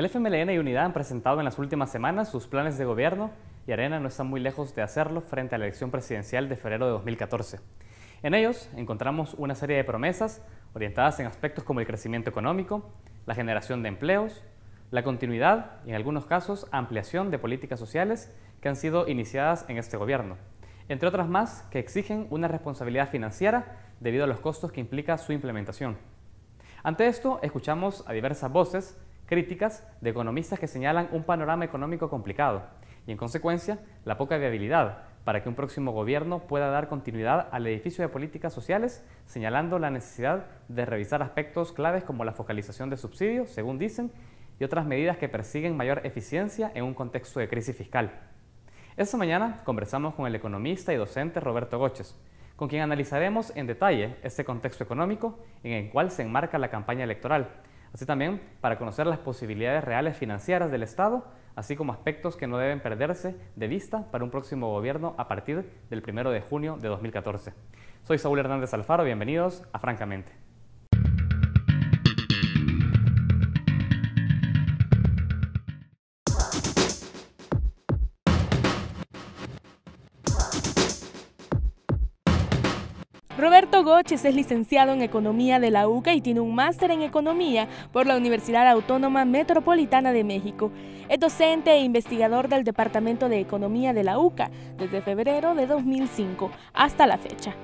El FMLN y Unidad han presentado en las últimas semanas sus planes de gobierno y Arena no está muy lejos de hacerlo frente a la elección presidencial de febrero de 2014. En ellos encontramos una serie de promesas orientadas en aspectos como el crecimiento económico, la generación de empleos, la continuidad y en algunos casos ampliación de políticas sociales que han sido iniciadas en este gobierno, entre otras más que exigen una responsabilidad financiera debido a los costos que implica su implementación. Ante esto, escuchamos a diversas voces críticas de economistas que señalan un panorama económico complicado y, en consecuencia, la poca viabilidad para que un próximo gobierno pueda dar continuidad al edificio de políticas sociales, señalando la necesidad de revisar aspectos claves como la focalización de subsidios, según dicen, y otras medidas que persiguen mayor eficiencia en un contexto de crisis fiscal. Esta mañana conversamos con el economista y docente Roberto Goches, con quien analizaremos en detalle este contexto económico en el cual se enmarca la campaña electoral, así también para conocer las posibilidades reales financieras del Estado, así como aspectos que no deben perderse de vista para un próximo gobierno a partir del 1 de junio de 2014. Soy Saúl Hernández Alfaro, bienvenidos a Francamente. Roberto Goches es licenciado en Economía de la UCA y tiene un máster en Economía por la Universidad Autónoma Metropolitana de México. Es docente e investigador del Departamento de Economía de la UCA desde febrero de 2005 hasta la fecha.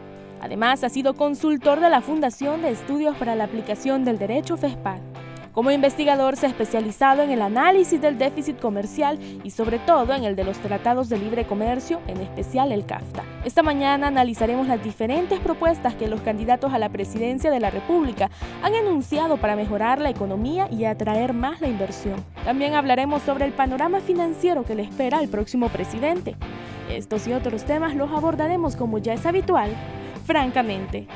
Además, ha sido consultor de la Fundación de Estudios para la Aplicación del Derecho FESPAD. Como investigador se ha especializado en el análisis del déficit comercial y sobre todo en el de los tratados de libre comercio, en especial el CAFTA. Esta mañana analizaremos las diferentes propuestas que los candidatos a la presidencia de la República han enunciado para mejorar la economía y atraer más la inversión. También hablaremos sobre el panorama financiero que le espera al próximo presidente. Estos y otros temas los abordaremos como ya es habitual, francamente.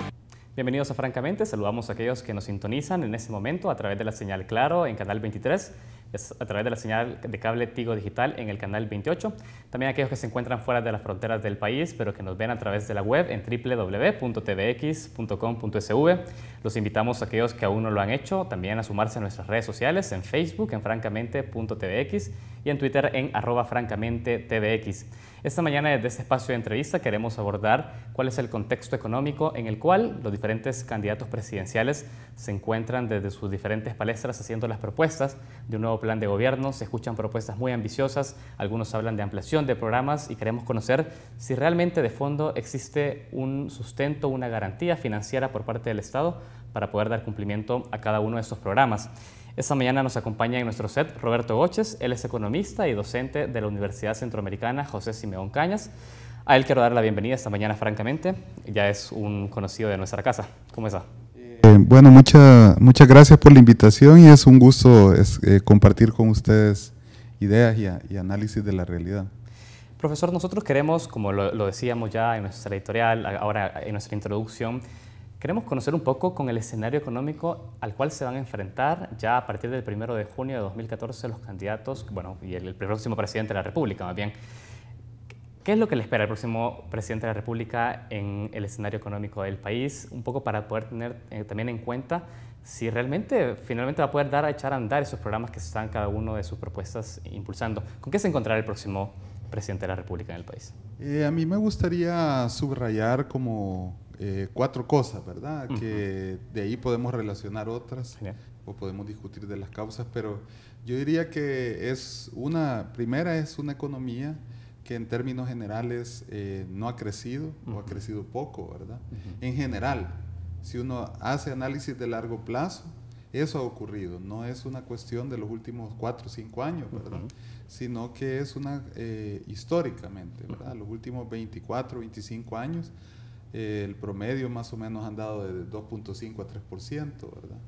Bienvenidos a Francamente, saludamos a aquellos que nos sintonizan en este momento a través de la señal Claro en Canal 23, es a través de la señal de cable Tigo Digital en el Canal 28, también aquellos que se encuentran fuera de las fronteras del país, pero que nos ven a través de la web en www.tvx.com.sv. Los invitamos a aquellos que aún no lo han hecho también a sumarse a nuestras redes sociales, en Facebook en francamente.tvx y en Twitter en arroba francamente.tvx. Esta mañana desde este espacio de entrevista queremos abordar cuál es el contexto económico en el cual los diferentes candidatos presidenciales se encuentran desde sus diferentes palestras haciendo las propuestas de un nuevo plan de gobierno. Se escuchan propuestas muy ambiciosas, algunos hablan de ampliación de programas y queremos conocer si realmente de fondo existe un sustento, una garantía financiera por parte del Estado para poder dar cumplimiento a cada uno de estos programas. Esta mañana nos acompaña en nuestro set Roberto Goches, él es economista y docente de la Universidad Centroamericana José Simeón Cañas. A él quiero dar la bienvenida esta mañana, francamente, ya es un conocido de nuestra casa. ¿Cómo está? Eh, bueno, muchas muchas gracias por la invitación y es un gusto eh, compartir con ustedes ideas y, análisis de la realidad. Profesor, nosotros queremos, como lo, lo decíamos ya en nuestra editorial, ahora en nuestra introducción, Queremos conocer un poco con el escenario económico al cual se van a enfrentar ya a partir del 1 de junio de 2014 los candidatos, bueno, y el, próximo presidente de la República más bien. ¿Qué es lo que le espera al próximo presidente de la República en el escenario económico del país? Un poco para poder tener eh, también en cuenta si realmente finalmente va a poder dar a echar a andar esos programas que están cada uno de sus propuestas impulsando. ¿Con qué se encontrará el próximo presidente de la República en el país? Eh, a mí me gustaría subrayar como eh, cuatro cosas, ¿verdad? Que de ahí podemos relacionar otras o podemos discutir de las causas, pero yo diría que es una, primera es una economía que en términos generales eh, no ha crecido o ha crecido poco, ¿verdad? En general, si uno hace análisis de largo plazo, eso ha ocurrido, no es una cuestión de los últimos cuatro o cinco años, ¿verdad? Sino que es una, eh, históricamente, ¿verdad? Los últimos 24, 25 años el promedio más o menos han dado de 2.5 a 3%, ¿verdad?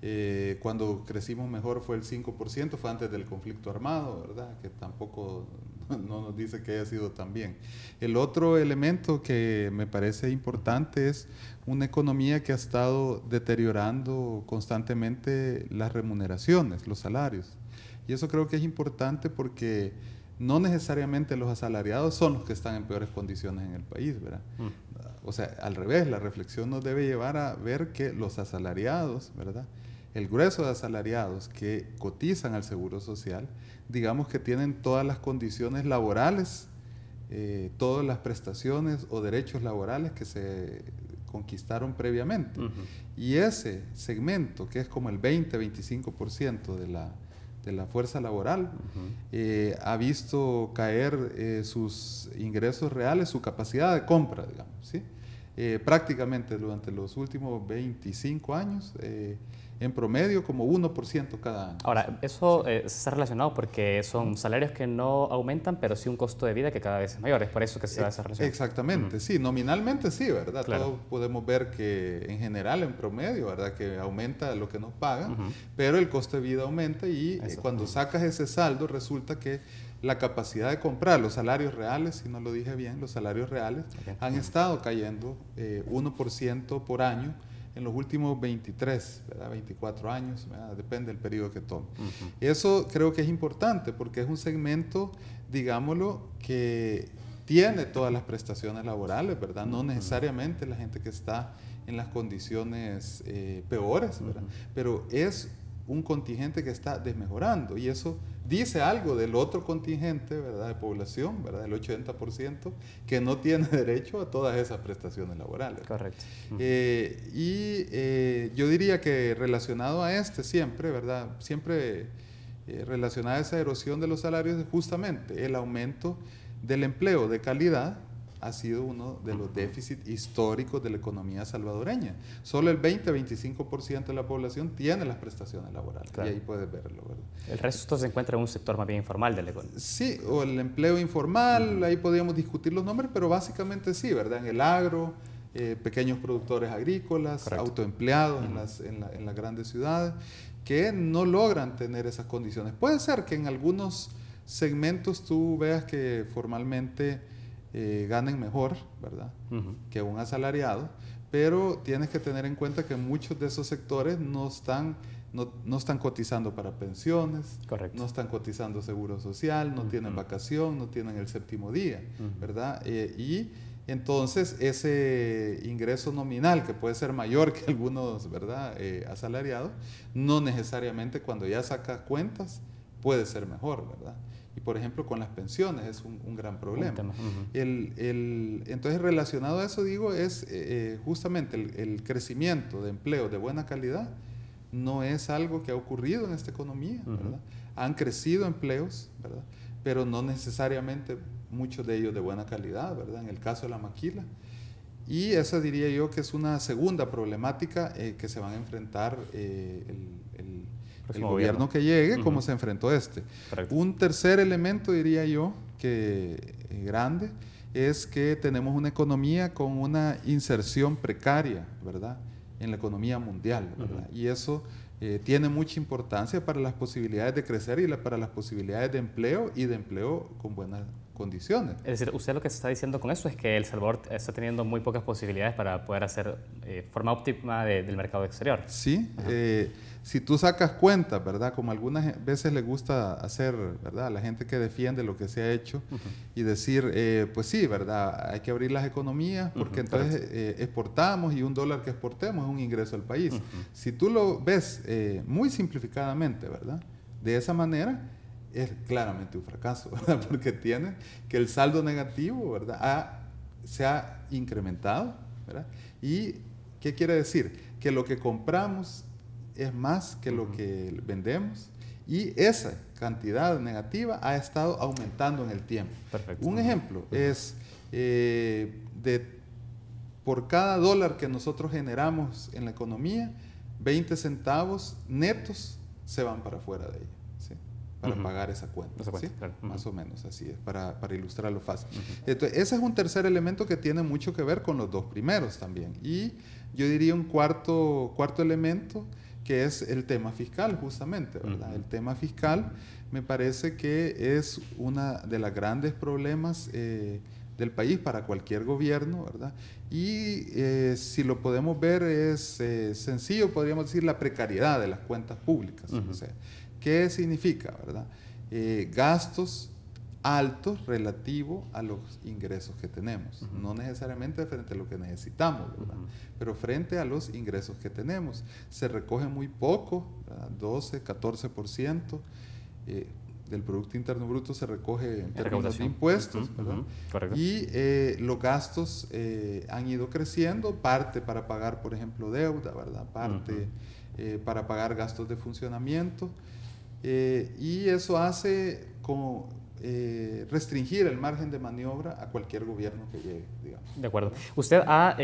Eh, cuando crecimos mejor fue el 5%, fue antes del conflicto armado, ¿verdad? Que tampoco no nos dice que haya sido tan bien. El otro elemento que me parece importante es una economía que ha estado deteriorando constantemente las remuneraciones, los salarios. Y eso creo que es importante porque no necesariamente los asalariados son los que están en peores condiciones en el país, ¿verdad? Mm. O sea, al revés, la reflexión nos debe llevar a ver que los asalariados, ¿verdad? el grueso de asalariados que cotizan al Seguro Social, digamos que tienen todas las condiciones laborales, eh, todas las prestaciones o derechos laborales que se conquistaron previamente. Y ese segmento, que es como el 20-25% de la, de la fuerza laboral, eh, ha visto caer eh, sus ingresos reales, su capacidad de compra, digamos, ¿sí? Eh, prácticamente durante los últimos 25 años en promedio como 1% cada año. Ahora, eso eh, está relacionado porque son salarios que no aumentan, pero sí un costo de vida que cada vez es mayor. Es por eso que se va a relación. Exactamente, sí, nominalmente sí, ¿verdad? Todos podemos ver que en general, en promedio, ¿verdad? Que aumenta lo que nos pagan, pero el costo de vida aumenta y eh, cuando sacas ese saldo resulta que la capacidad de comprar, los salarios reales, si no lo dije bien, los salarios reales han estado cayendo eh, 1% por año en los últimos 23, 24 años, depende del periodo que tome. Eso creo que es importante porque es un segmento, digámoslo, que tiene todas las prestaciones laborales, ¿verdad? No necesariamente la gente que está en las condiciones eh, peores, ¿verdad? Pero es un contingente que está desmejorando y eso dice algo del otro contingente ¿verdad? de población, ¿verdad? el 80%, que no tiene derecho a todas esas prestaciones laborales. Correcto. Eh, y eh, yo diría que relacionado a este siempre, ¿verdad? Siempre eh, relacionada a esa erosión de los salarios es justamente el aumento del empleo de calidad ha sido uno de los déficits históricos de la economía salvadoreña. Solo el 20-25% de la población tiene las prestaciones laborales. Y ahí puedes verlo. ¿verdad? El resto se encuentra en un sector más bien informal de la economía. Sí, o el empleo informal, ahí podríamos discutir los nombres, pero básicamente sí, ¿verdad? En el agro, eh, pequeños productores agrícolas, autoempleados en, las, en, en las grandes ciudades, que no logran tener esas condiciones. Puede ser que en algunos segmentos tú veas que formalmente eh, ganen mejor, ¿verdad? Que un asalariado, pero tienes que tener en cuenta que muchos de esos sectores no están, no, están cotizando para pensiones, no están cotizando seguro social, no tienen vacación, no tienen el séptimo día, ¿verdad? Eh, y entonces ese ingreso nominal, que puede ser mayor que algunos, ¿verdad? Eh, asalariados, no necesariamente cuando ya saca cuentas puede ser mejor, ¿verdad? Y por ejemplo con las pensiones es un, gran problema. el, entonces relacionado a eso digo es eh, eh, justamente el, crecimiento de empleo de buena calidad no es algo que ha ocurrido en esta economía, ¿verdad? Han crecido empleos, ¿verdad? Pero no necesariamente muchos de ellos de buena calidad, ¿verdad? En el caso de la maquila. Y esa diría yo que es una segunda problemática eh, que se van a enfrentar el, el gobierno, que llegue, como se enfrentó este. Un tercer elemento, diría yo, que eh, grande, es que tenemos una economía con una inserción precaria, ¿verdad? En la economía mundial, ¿verdad? Y eso eh, tiene mucha importancia para las posibilidades de crecer y para las posibilidades de empleo y de empleo con buenas condiciones. Es decir, usted lo que se está diciendo con eso es que El Salvador está teniendo muy pocas posibilidades para poder hacer eh, forma óptima del mercado exterior. Sí, eh, si tú sacas cuentas, ¿verdad? Como algunas veces le gusta hacer, ¿verdad? A la gente que defiende lo que se ha hecho y decir, eh, pues sí, ¿verdad? Hay que abrir las economías porque entonces eh, exportamos y un dólar que exportemos es un ingreso al país. Si tú lo ves muy simplificadamente, ¿verdad? De esa manera, es claramente un fracaso, ¿verdad? Porque tiene que el saldo negativo, ¿verdad? se ha incrementado, ¿verdad? ¿Y qué quiere decir? Que lo que compramos es más que lo que vendemos y esa cantidad negativa ha estado aumentando en el tiempo. Un ejemplo es eh, de por cada dólar que nosotros generamos en la economía, 20 centavos netos se van para afuera de ella para pagar esa cuenta. Más o menos así es, para, para ilustrarlo fácil. Entonces, ese es un tercer elemento que tiene mucho que ver con los dos primeros también. Y yo diría un cuarto, cuarto elemento que es el tema fiscal, justamente. El tema fiscal me parece que es uno de los grandes problemas eh, del país para cualquier gobierno, ¿verdad? Y eh, si lo podemos ver es eh, sencillo, podríamos decir la precariedad de las cuentas públicas. o sea, ¿Qué significa, verdad? gastos altos relativo a los ingresos que tenemos. No necesariamente frente a lo que necesitamos, pero frente a los ingresos que tenemos. Se recoge muy poco, 12, 14%. Eh, del Producto Interno Bruto se recoge en términos de impuestos, y eh, los gastos eh, han ido creciendo, parte para pagar, por ejemplo, deuda, ¿verdad? parte eh, para pagar gastos de funcionamiento, y eso hace como restringir el margen de maniobra a cualquier gobierno que llegue. De acuerdo. Usted ha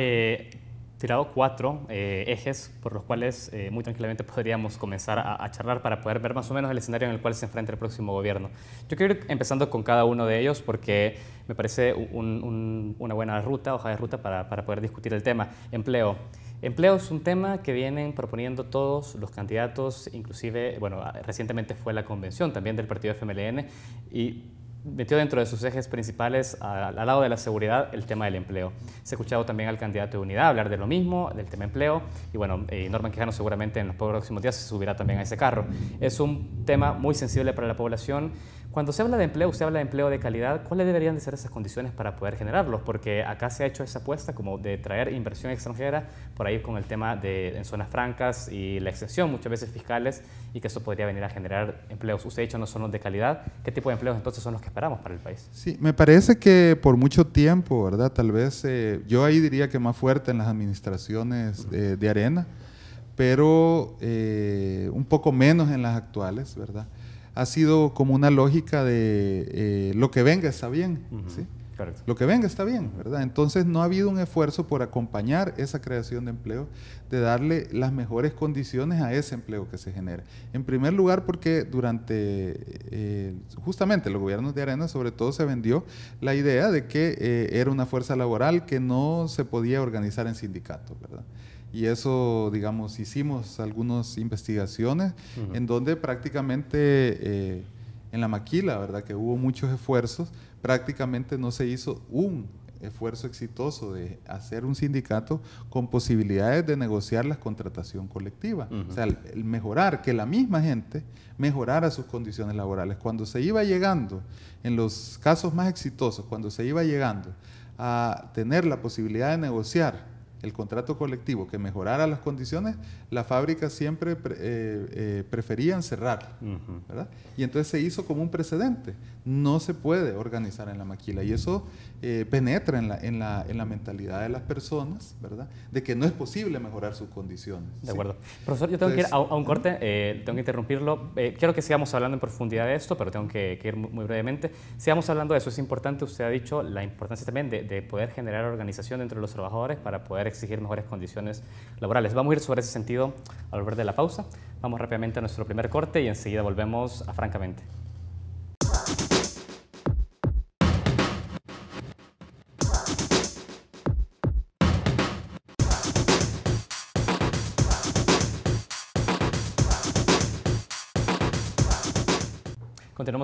tirado cuatro eh, ejes por los cuales eh, muy tranquilamente podríamos comenzar a, charlar para poder ver más o menos el escenario en el cual se enfrenta el próximo gobierno. Yo quiero ir empezando con cada uno de ellos porque me parece una buena ruta, hoja de ruta para, para poder discutir el tema. Empleo. Empleo es un tema que vienen proponiendo todos los candidatos, inclusive, bueno, recientemente fue la convención también del partido FMLN y metió dentro de sus ejes principales, al lado de la seguridad, el tema del empleo. Se ha escuchado también al candidato de unidad hablar de lo mismo, del tema empleo, y bueno, eh, Norman Quijano seguramente en los próximos días se subirá también a ese carro. Es un tema muy sensible para la población cuando se habla de empleo, se habla de empleo de calidad, ¿cuáles deberían de ser esas condiciones para poder generarlos? Porque acá se ha hecho esa apuesta como de traer inversión extranjera, por ahí con el tema de en zonas francas y la extensión muchas veces fiscales y que eso podría venir a generar empleos. Usted ha dicho no son los de calidad. ¿Qué tipo de empleos entonces son los que esperamos para el país? Sí, me parece que por mucho tiempo, ¿verdad? Tal vez eh, yo ahí diría que más fuerte en las administraciones de arena, pero eh, un poco menos en las actuales, ¿verdad? Ha sido como una lógica de eh, lo que venga está bien. ¿sí? Lo que venga está bien, ¿verdad? Entonces no ha habido un esfuerzo por acompañar esa creación de empleo, de darle las mejores condiciones a ese empleo que se genera. En primer lugar porque durante, eh, justamente los gobiernos de Arena sobre todo se vendió la idea de que eh, era una fuerza laboral que no se podía organizar en sindicatos, ¿verdad? Y eso, digamos, hicimos algunas investigaciones en donde prácticamente eh, en la maquila, ¿verdad? Que hubo muchos esfuerzos, prácticamente no se hizo un esfuerzo exitoso de hacer un sindicato con posibilidades de negociar la contratación colectiva. O sea, el, mejorar, que la misma gente mejorara sus condiciones laborales. Cuando se iba llegando, en los casos más exitosos, cuando se iba llegando a tener la posibilidad de negociar el contrato colectivo que mejorara las condiciones, las fábricas siempre eh, eh, preferían cerrar. Y entonces se hizo como un precedente. No se puede organizar en la maquila. Y eso eh, penetra en la, en, la, en la, mentalidad de las personas, ¿verdad? De que no es posible mejorar sus condiciones. De acuerdo. Profesor, yo tengo que ir a, un corte, tengo que interrumpirlo. quiero que sigamos hablando en profundidad de esto, pero tengo que, ir muy, brevemente. Sigamos hablando de eso. Es importante, usted ha dicho, la importancia también de, de poder generar organización entre los trabajadores para poder exigir mejores condiciones laborales. Vamos a ir sobre ese sentido al volver de la pausa. Vamos rápidamente a nuestro primer corte y enseguida volvemos a Francamente.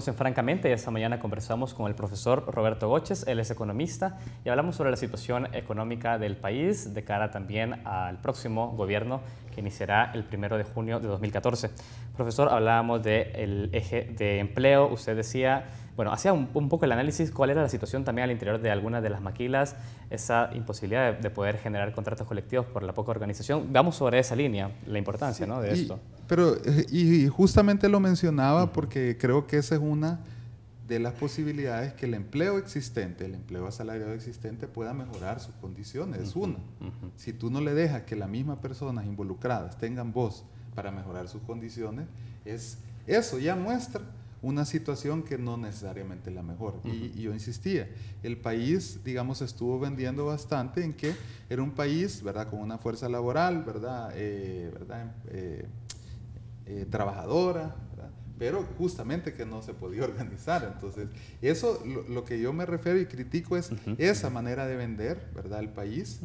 Continuamos en Francamente. Esta mañana conversamos con el profesor Roberto Goches, él es economista, y hablamos sobre la situación económica del país de cara también al próximo gobierno que iniciará el primero de junio de 2014. Profesor, hablábamos del eje de empleo. Usted decía bueno, hacía un, poco el análisis cuál era la situación también al interior de algunas de las maquilas, esa imposibilidad de, poder generar contratos colectivos por la poca organización. Vamos sobre esa línea, la importancia ¿no? de esto. Pero, y justamente lo mencionaba porque creo que esa es una de las posibilidades que el empleo existente, el empleo asalariado existente pueda mejorar sus condiciones. Es una. Si tú no le dejas que las mismas personas involucradas tengan voz para mejorar sus condiciones, es eso ya muestra una situación que no necesariamente es la mejor. y, yo insistía, el país, digamos, estuvo vendiendo bastante en que era un país, ¿verdad?, con una fuerza laboral, ¿verdad?, eh, ¿verdad? Eh, eh, trabajadora, pero justamente que no se podía organizar. Entonces, eso lo, que yo me refiero y critico es esa manera de vender, ¿verdad?, el país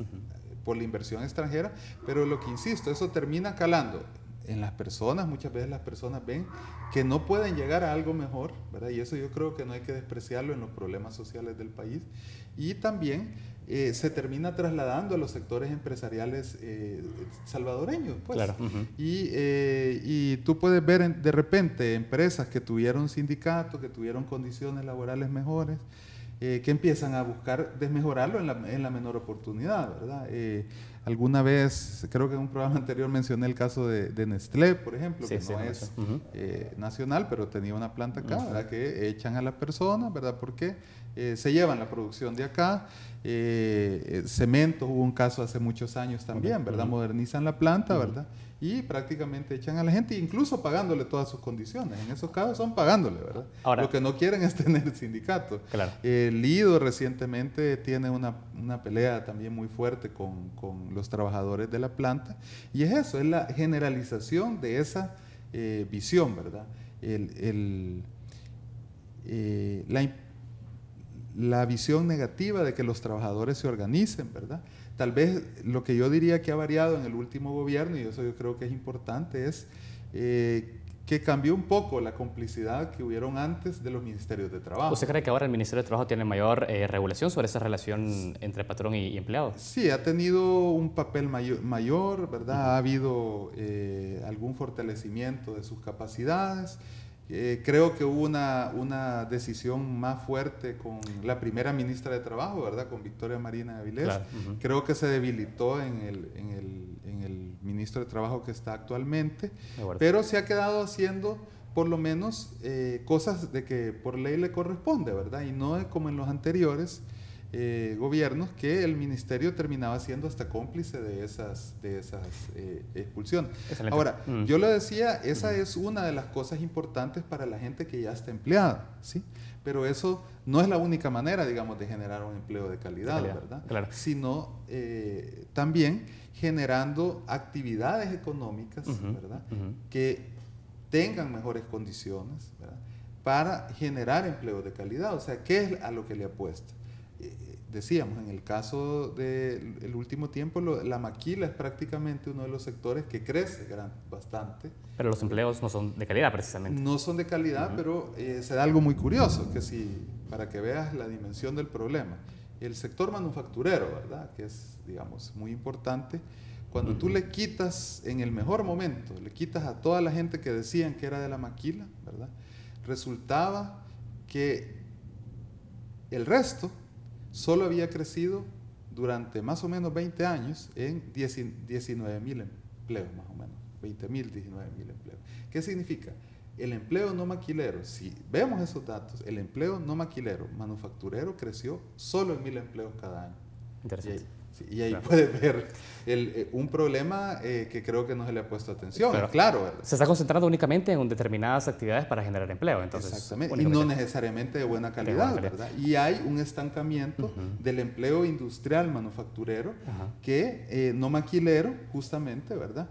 por la inversión extranjera, pero lo que insisto, eso termina calando en las personas, muchas veces las personas ven que no pueden llegar a algo mejor, ¿verdad? Y eso yo creo que no hay que despreciarlo en los problemas sociales del país. Y también eh, se termina trasladando a los sectores empresariales eh, salvadoreños. Pues. Claro. y, eh, y, tú puedes ver de repente empresas que tuvieron sindicatos, que tuvieron condiciones laborales mejores, que empiezan a buscar desmejorarlo en la, en la menor oportunidad, ¿verdad? Alguna vez, creo que en un programa anterior mencioné el caso de, de Nestlé, por ejemplo, que no es nacional, pero tenía una planta acá, ¿verdad? Que echan a las personas, ¿verdad? Porque se llevan la producción de acá eh, eh, cemento, hubo un caso hace muchos años también, ¿verdad? Modernizan la planta, ¿verdad? Y prácticamente echan a la gente, incluso pagándole todas sus condiciones. En esos casos son pagándole, ¿verdad? Lo que no quieren es tener sindicato. Claro. El Lido recientemente tiene una, una pelea también muy fuerte con, con, los trabajadores de la planta. Y es eso, es la generalización de esa eh, visión, ¿verdad? El, el, eh, la la visión negativa de que los trabajadores se organicen, ¿verdad? Tal vez lo que yo diría que ha variado en el último gobierno, y eso yo creo que es importante, es eh, que cambió un poco la complicidad que hubieron antes de los ministerios de trabajo. ¿Usted cree que ahora el Ministerio de Trabajo tiene mayor eh, regulación sobre esa relación entre patrón y, empleado? Sí, ha tenido un papel mayor, ¿verdad? Ha habido eh, algún fortalecimiento de sus capacidades. Eh, creo que hubo una, una, decisión más fuerte con la primera ministra de Trabajo, ¿verdad? Con Victoria Marina Avilés. Creo que se debilitó en el, en, el, en el, ministro de Trabajo que está actualmente, pero se ha quedado haciendo por lo menos eh, cosas de que por ley le corresponde, ¿verdad? Y no es como en los anteriores, eh, gobiernos que el ministerio terminaba siendo hasta cómplice de esas, de esas eh, expulsiones. Ahora, mm. yo le decía, esa mm. es una de las cosas importantes para la gente que ya está empleada, ¿sí? Pero eso no es la única manera, digamos, de generar un empleo de calidad, ¿verdad? Claro. Sino eh, también generando actividades económicas, ¿verdad? Que tengan mejores condiciones, ¿verdad? Para generar empleo de calidad. O sea, ¿qué es a lo que le apuesta? Decíamos, en el caso del último tiempo, la maquila es prácticamente uno de los sectores que crece bastante. Pero los empleos no son de calidad precisamente. No son de calidad, pero eh, se da algo muy curioso, que si, para que veas la dimensión del problema, el sector manufacturero, ¿verdad? Que es, digamos, muy importante. Cuando tú le quitas, en el mejor momento, le quitas a toda la gente que decían que era de la maquila, ¿verdad? Resultaba que el resto solo había crecido durante más o menos 20 años en 19 mil empleos, más o menos. 20 mil, 19 mil empleos. ¿Qué significa? El empleo no maquilero, si vemos esos datos, el empleo no maquilero manufacturero creció solo en mil empleos cada año. Interesante y ahí puedes ver eh, un problema eh, que creo que no se le ha puesto atención, claro. Se está concentrando únicamente en determinadas actividades para generar empleo, entonces. Exactamente, y no necesariamente de buena calidad, ¿verdad? Y hay un estancamiento del empleo industrial manufacturero que eh, no maquilero, justamente, ¿verdad?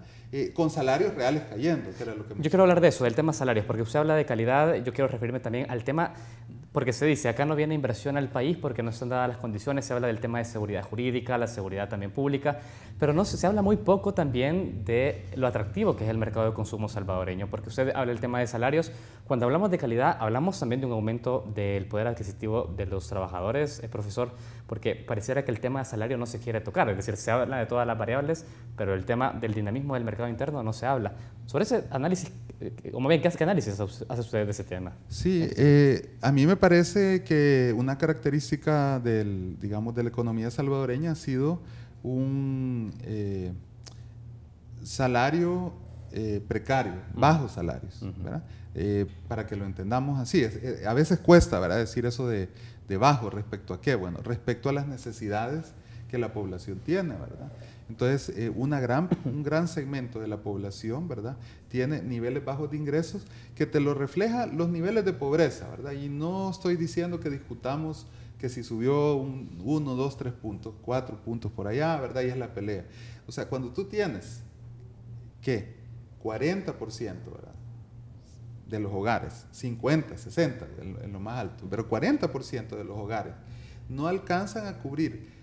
con salarios reales cayendo, que era lo que... Yo quiero hablar de eso, del tema salarios, porque usted habla de calidad, yo quiero referirme también al tema porque se dice, acá no viene inversión al país porque no están dadas las condiciones, se habla del tema de seguridad jurídica, la seguridad también pública, pero no se, habla muy poco también de lo atractivo que es el mercado de consumo salvadoreño, porque usted habla del tema de salarios, cuando hablamos de calidad hablamos también de un aumento del poder adquisitivo de los trabajadores, eh, profesor, porque pareciera que el tema de salario no se quiere tocar, es decir, se habla de todas las variables, pero el tema del dinamismo del mercado interno no se habla. Sobre ese análisis, eh, o más bien, ¿qué análisis hace usted de ese tema? Sí, eh, a mí me parece que una característica del, digamos, de la economía salvadoreña ha sido un eh, salario eh, precario, bajos salarios, ¿verdad? Eh, para que lo entendamos así. a veces cuesta, ¿verdad? Decir eso de, de, bajo respecto a qué. Bueno, respecto a las necesidades que la población tiene, ¿verdad? Entonces, eh, una gran, un gran segmento de la población, ¿verdad? Tiene niveles bajos de ingresos que te lo refleja los niveles de pobreza, ¿verdad? Y no estoy diciendo que discutamos que si subió un, uno, dos, tres puntos, cuatro puntos por allá, ¿verdad? Y es la pelea. O sea, cuando tú tienes, ¿qué? 40%, ¿verdad? De los hogares, 50, 60 en lo más alto, pero 40% de los hogares no alcanzan a cubrir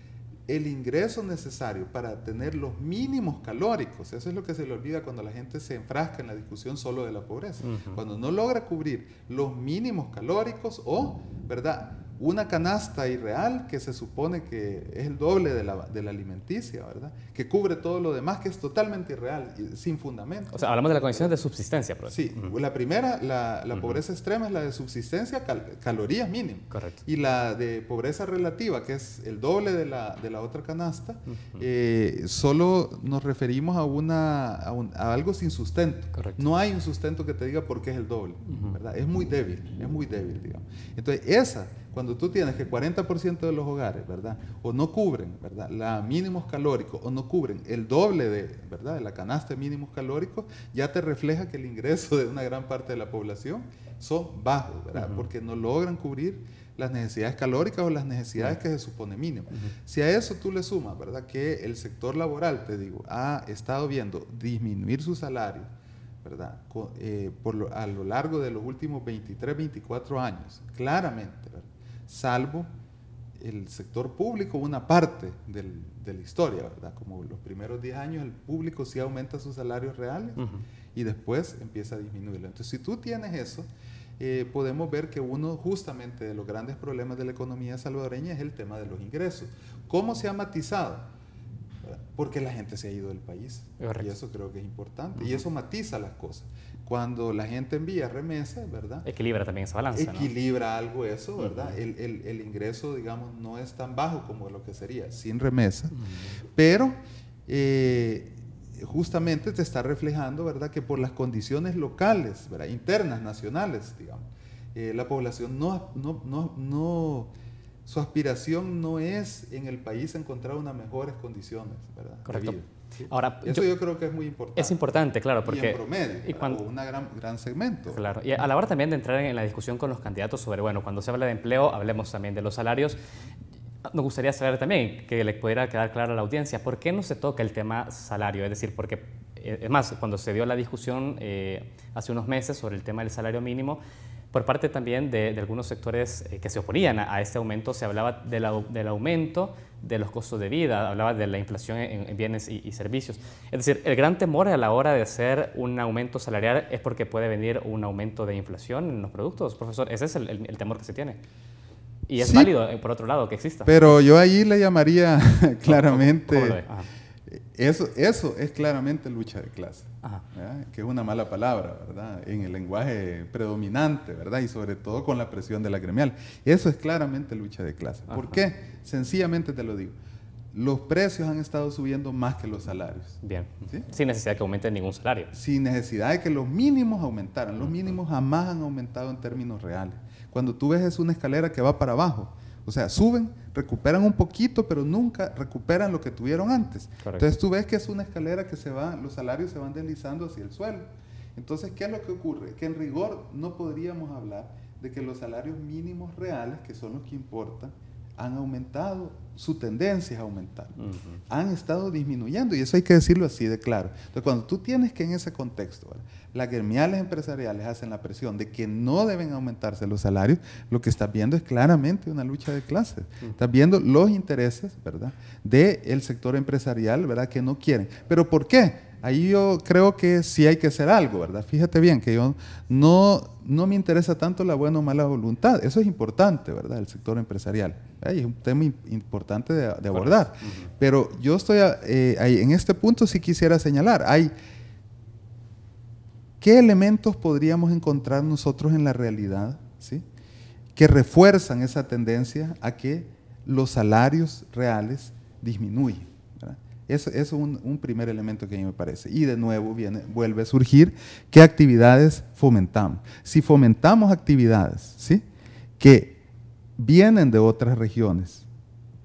el ingreso necesario para tener los mínimos calóricos. Eso es lo que se le olvida cuando la gente se enfrasca en la discusión solo de la pobreza. Cuando no logra cubrir los mínimos calóricos o, ¿verdad? Una canasta irreal que se supone que es el doble de la, de la, alimenticia, ¿verdad? Que cubre todo lo demás, que es totalmente irreal, sin fundamento. O sea, hablamos de las condiciones de subsistencia. Por sí, la primera, la, la pobreza extrema es la de subsistencia, calorías mínimas. Correcto. Y la de pobreza relativa, que es el doble de la, de la otra canasta, eh, solo nos referimos a, una, a, algo sin sustento. Correcto. No hay un sustento que te diga por qué es el doble, ¿verdad? Es muy débil, es muy débil, digamos. Entonces, esa cuando tú tienes que 40% de los hogares, ¿verdad? O no cubren, ¿verdad? La mínimos calóricos o no cubren el doble de, ¿verdad? De la canasta de mínimos calóricos, ya te refleja que el ingreso de una gran parte de la población son bajos, ¿verdad? Porque no logran cubrir las necesidades calóricas o las necesidades que se supone mínimo. Si a eso tú le sumas, ¿verdad? Que el sector laboral, te digo, ha estado viendo disminuir su salario, ¿verdad? Eh, por a lo largo de los últimos 23, 24 años, claramente, ¿verdad? Salvo el sector público, una parte de la historia, ¿verdad? Como los primeros 10 años el público sí aumenta sus salarios reales y después empieza a disminuirlo. Entonces, si tú tienes eso, eh, podemos ver que uno justamente de los grandes problemas de la economía salvadoreña es el tema de los ingresos. ¿Cómo se ha matizado? Porque la gente se ha ido del país. Y eso creo que es importante. Y eso matiza las cosas cuando la gente envía remesas, ¿verdad? Equilibra también esa balanza. Equilibra algo eso, ¿verdad? el, el, el, ingreso, digamos, no es tan bajo como lo que sería sin remesa, pero eh, justamente te está reflejando, ¿verdad? Que por las condiciones locales, ¿verdad? Internas, nacionales, digamos, eh, la población no, no, no, no, su aspiración no es en el país encontrar unas mejores condiciones, ¿verdad? Correcto. Ahora, Eso yo, creo que es muy importante. Es importante, claro, porque... Y en promedio, y cuando, un gran, gran segmento. Claro, y a la hora también de entrar en la discusión con los candidatos sobre, bueno, cuando se habla de empleo, hablemos también de los salarios. Nos gustaría saber también, que le pudiera quedar claro a la audiencia, ¿por qué no se toca el tema salario? Es decir, porque, eh, es más, cuando se dio la discusión eh, hace unos meses sobre el tema del salario mínimo, por parte también de, algunos sectores eh, que se oponían a, este aumento, se hablaba del aumento de los costos de vida, hablaba de la inflación en, bienes y, servicios. Es decir, el gran temor a la hora de hacer un aumento salarial es porque puede venir un aumento de inflación en los productos, profesor. Ese es el, temor que se tiene. Y es válido, eh, por otro lado, que exista. Pero yo ahí le llamaría claramente... Eso, eso es claramente lucha de clase, que es una mala palabra, ¿verdad? En el lenguaje predominante, ¿verdad? Y sobre todo con la presión de la gremial. Eso es claramente lucha de clase. ¿Por qué? Sencillamente te lo digo. Los precios han estado subiendo más que los salarios. Bien. Sin necesidad de que aumente ningún salario. Sin necesidad de que los mínimos aumentaran. Los mínimos jamás han aumentado en términos reales. Cuando tú ves es una escalera que va para abajo. O sea, suben, recuperan un poquito, pero nunca recuperan lo que tuvieron antes. Entonces tú ves que es una escalera que se va, los salarios se van deslizando hacia el suelo. Entonces, ¿qué es lo que ocurre? Que en rigor no podríamos hablar de que los salarios mínimos reales, que son los que importan, han aumentado, su tendencia es aumentar. Han estado disminuyendo y eso hay que decirlo así de claro. Entonces, cuando tú tienes que en ese contexto, las gremiales empresariales hacen la presión de que no deben aumentarse los salarios, lo que estás viendo es claramente una lucha de clases. Estás viendo los intereses, ¿verdad?, del sector empresarial, ¿verdad?, que no quieren. ¿Pero por qué? Ahí yo creo que sí hay que hacer algo, ¿verdad? Fíjate bien que yo no, no me interesa tanto la buena o mala voluntad. Eso es importante, ¿verdad? El sector empresarial. Es un tema importante de, abordar. Pero yo estoy eh, ahí, en este punto sí quisiera señalar, hay... ¿Qué elementos podríamos encontrar nosotros en la realidad ¿sí? que refuerzan esa tendencia a que los salarios reales disminuyen? Eso, es un, primer elemento que a mí me parece. Y de nuevo viene, vuelve a surgir qué actividades fomentamos. Si fomentamos actividades ¿sí? que vienen de otras regiones,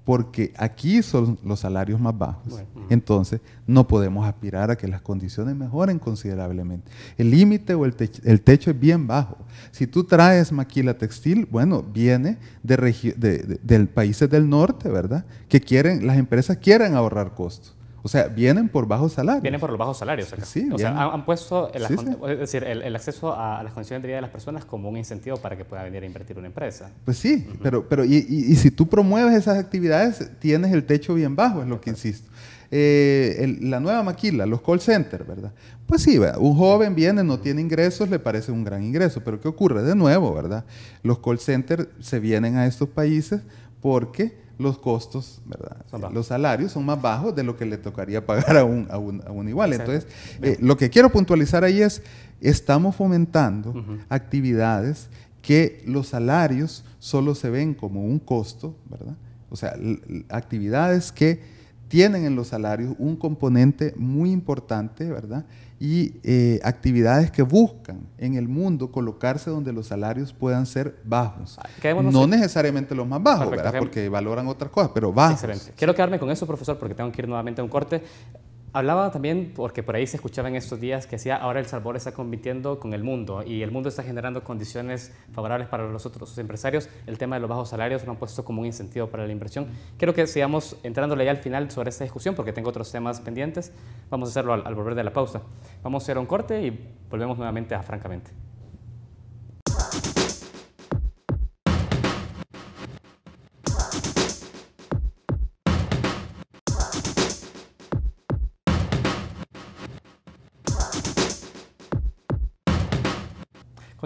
porque aquí son los salarios más bajos, entonces no podemos aspirar a que las condiciones mejoren considerablemente. El límite o el, el, techo es bien bajo. Si tú traes maquila textil, bueno, viene de, de, de países del norte, ¿verdad? Que quieren, las empresas quieren ahorrar costos. O sea, vienen por bajos salarios. Vienen por los bajos salarios acá. Sí, o sea, han, puesto el, Es decir, el, acceso a, las condiciones de vida de las personas como un incentivo para que puedan venir a invertir una empresa. Pues sí, pero, pero y, y, si tú promueves esas actividades, tienes el techo bien bajo, es lo que insisto. Eh, la nueva maquila, los call centers, ¿verdad? Pues sí, un joven viene, no tiene ingresos, le parece un gran ingreso, pero ¿qué ocurre? De nuevo, ¿verdad? Los call centers se vienen a estos países porque los costos, ¿verdad? Los salarios son más bajos de lo que le tocaría pagar a un, a un, igual. Entonces, eh, lo que quiero puntualizar ahí es, estamos fomentando actividades que los salarios solo se ven como un costo, ¿verdad? O sea, actividades que tienen en los salarios un componente muy importante, ¿verdad? Y eh, actividades que buscan en el mundo colocarse donde los salarios puedan ser bajos. No necesariamente los más bajos, ¿verdad? Porque valoran otras cosas, pero bajos. Excelente. Quiero quedarme con eso, profesor, porque tengo que ir nuevamente a un corte. Hablaba también, porque por ahí se escuchaba en estos días, que decía, ahora El Salvador está compitiendo con el mundo y el mundo está generando condiciones favorables para los otros empresarios. El tema de los bajos salarios lo han puesto como un incentivo para la inversión. Quiero que sigamos entrándole ya al final sobre esta discusión, porque tengo otros temas pendientes. Vamos a hacerlo al, al volver de la pausa. Vamos a hacer un corte y volvemos nuevamente a Francamente.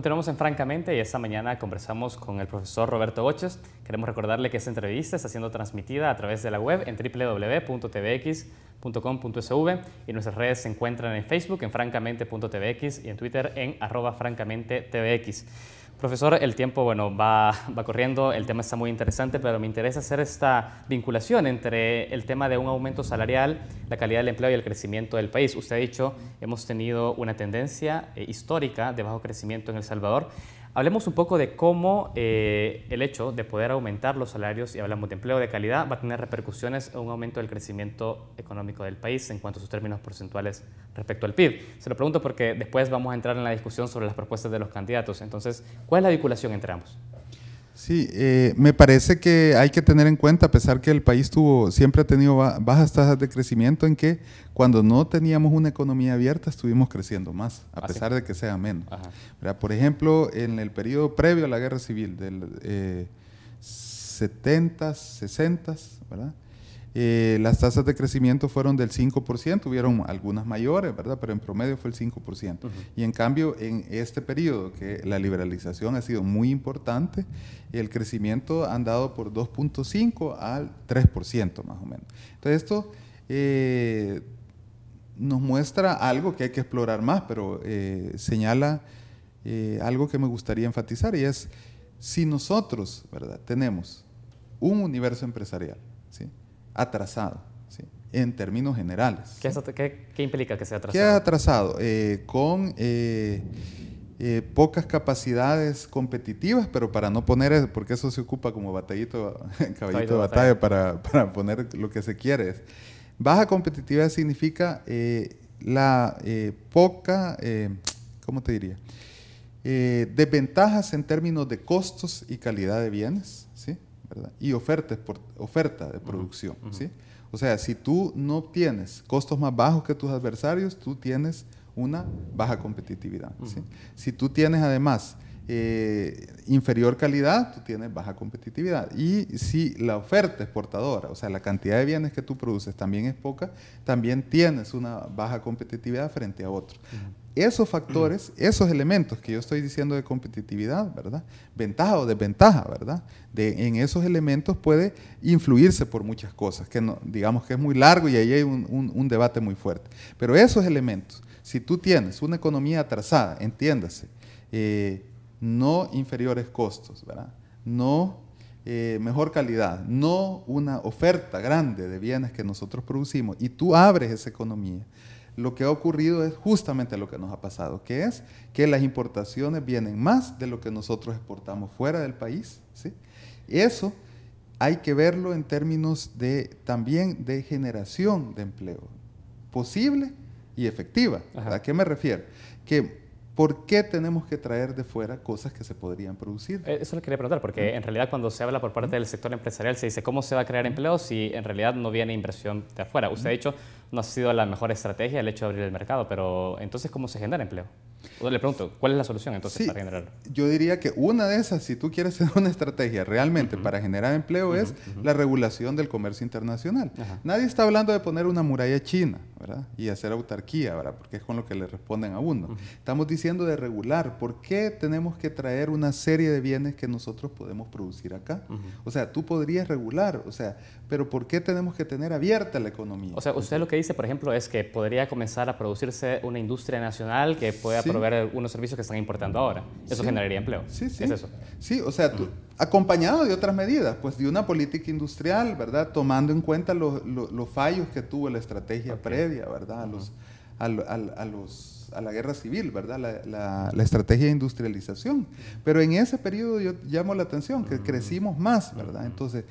Continuamos en Francamente y esta mañana conversamos con el profesor Roberto Boches. Queremos recordarle que esta entrevista está siendo transmitida a través de la web en www.tvx.com.sv y nuestras redes se encuentran en Facebook en francamente.tvx y en Twitter en arroba francamente.tvx. Profesor, el tiempo bueno, va, va corriendo, el tema está muy interesante, pero me interesa hacer esta vinculación entre el tema de un aumento salarial, la calidad del empleo y el crecimiento del país. Usted ha dicho, hemos tenido una tendencia eh, histórica de bajo crecimiento en El Salvador. Hablemos un poco de cómo eh, el hecho de poder aumentar los salarios, y hablamos de empleo de calidad, va a tener repercusiones en un aumento del crecimiento económico del país en cuanto a sus términos porcentuales respecto al PIB. Se lo pregunto porque después vamos a entrar en la discusión sobre las propuestas de los candidatos. Entonces, ¿cuál es la vinculación entre ambos? Sí, eh, me parece que hay que tener en cuenta, a pesar que el país tuvo, siempre ha tenido bajas tasas de crecimiento, en que cuando no teníamos una economía abierta estuvimos creciendo más, a ah, pesar de que sea menos. Por ejemplo, en el periodo previo a la guerra civil, del eh, 70, 60, ¿verdad? Eh, las tasas de crecimiento fueron del 5%, hubieron algunas mayores, ¿verdad? Pero en promedio fue el 5%. Y en cambio, en este periodo, que la liberalización ha sido muy importante, el crecimiento ha andado por 2.5 al 3% más o menos. Entonces, esto eh, nos muestra algo que hay que explorar más, pero eh, señala algo que me gustaría enfatizar y es, si nosotros, ¿verdad? Tenemos un universo empresarial, atrasado, ¿sí? en términos generales. ¿Qué, implica que sea atrasado? ¿Qué atrasado? Eh, con eh, eh, pocas capacidades competitivas, pero para no poner, porque eso se ocupa como batallito, caballito de batalla, Para, para, poner lo que se quiere. Baja competitividad significa la poca, ¿cómo te diría? desventajas en términos de costos y calidad de bienes, ¿sí? Y oferta, oferta de producción. ¿sí? O sea, si tú no tienes costos más bajos que tus adversarios, tú tienes una baja competitividad. Si tú tienes además eh, inferior calidad, tú tienes baja competitividad. Y si la oferta exportadora, o sea, la cantidad de bienes que tú produces también es poca, también tienes una baja competitividad frente a otros. Esos factores, esos elementos que yo estoy diciendo de competitividad, ¿verdad? Ventaja o desventaja, ¿verdad? De, en esos elementos puede influirse por muchas cosas, que no, digamos que es muy largo y ahí hay un, debate muy fuerte. Pero esos elementos, si tú tienes una economía atrasada, entiéndase, eh, no inferiores costos, ¿verdad? No eh, mejor calidad, no una oferta grande de bienes que nosotros producimos y tú abres esa economía, lo que ha ocurrido es justamente lo que nos ha pasado, que es que las importaciones vienen más de lo que nosotros exportamos fuera del país. ¿sí? Eso hay que verlo en términos de también de generación de empleo, posible y efectiva. ¿A qué me refiero? Que ¿Por qué tenemos que traer de fuera cosas que se podrían producir? Eh, eso le quería preguntar, porque en realidad cuando se habla por parte del sector empresarial se dice cómo se va a crear empleo si en realidad no viene inversión de afuera. Usted ha dicho, no ha sido la mejor estrategia el hecho de abrir el mercado, pero entonces ¿cómo se genera empleo? le pregunto, ¿cuál es la solución entonces para generarlo? Yo diría que una de esas, si tú quieres hacer una estrategia realmente para generar empleo, es la regulación del comercio internacional. Nadie está hablando de poner una muralla china, ¿verdad? Y hacer autarquía, ¿verdad? Porque es con lo que le responden a uno. Estamos diciendo de regular. ¿Por qué tenemos que traer una serie de bienes que nosotros podemos producir acá? O sea, tú podrías regular, o sea, pero ¿por qué tenemos que tener abierta la economía? O sea, usted lo que dice, por ejemplo, es que podría comenzar a producirse una industria nacional que pueda proveer unos servicios que están importando ahora. Eso generaría empleo. Sí, sí. Es eso. Sí, o sea, acompañado de otras medidas, pues de una política industrial, ¿verdad? Tomando en cuenta los, fallos que tuvo la estrategia previa, ¿verdad? A los, a, los a la guerra civil, ¿verdad? La, la, estrategia de industrialización. Pero en ese periodo yo llamo la atención, que crecimos más, ¿verdad? Entonces,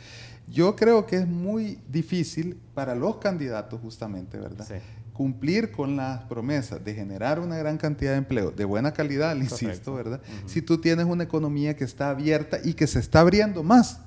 yo creo que es muy difícil para los candidatos justamente, ¿verdad? Sí cumplir con las promesas de generar una gran cantidad de empleo de buena calidad, le insisto, ¿verdad? Si tú tienes una economía que está abierta y que se está abriendo más,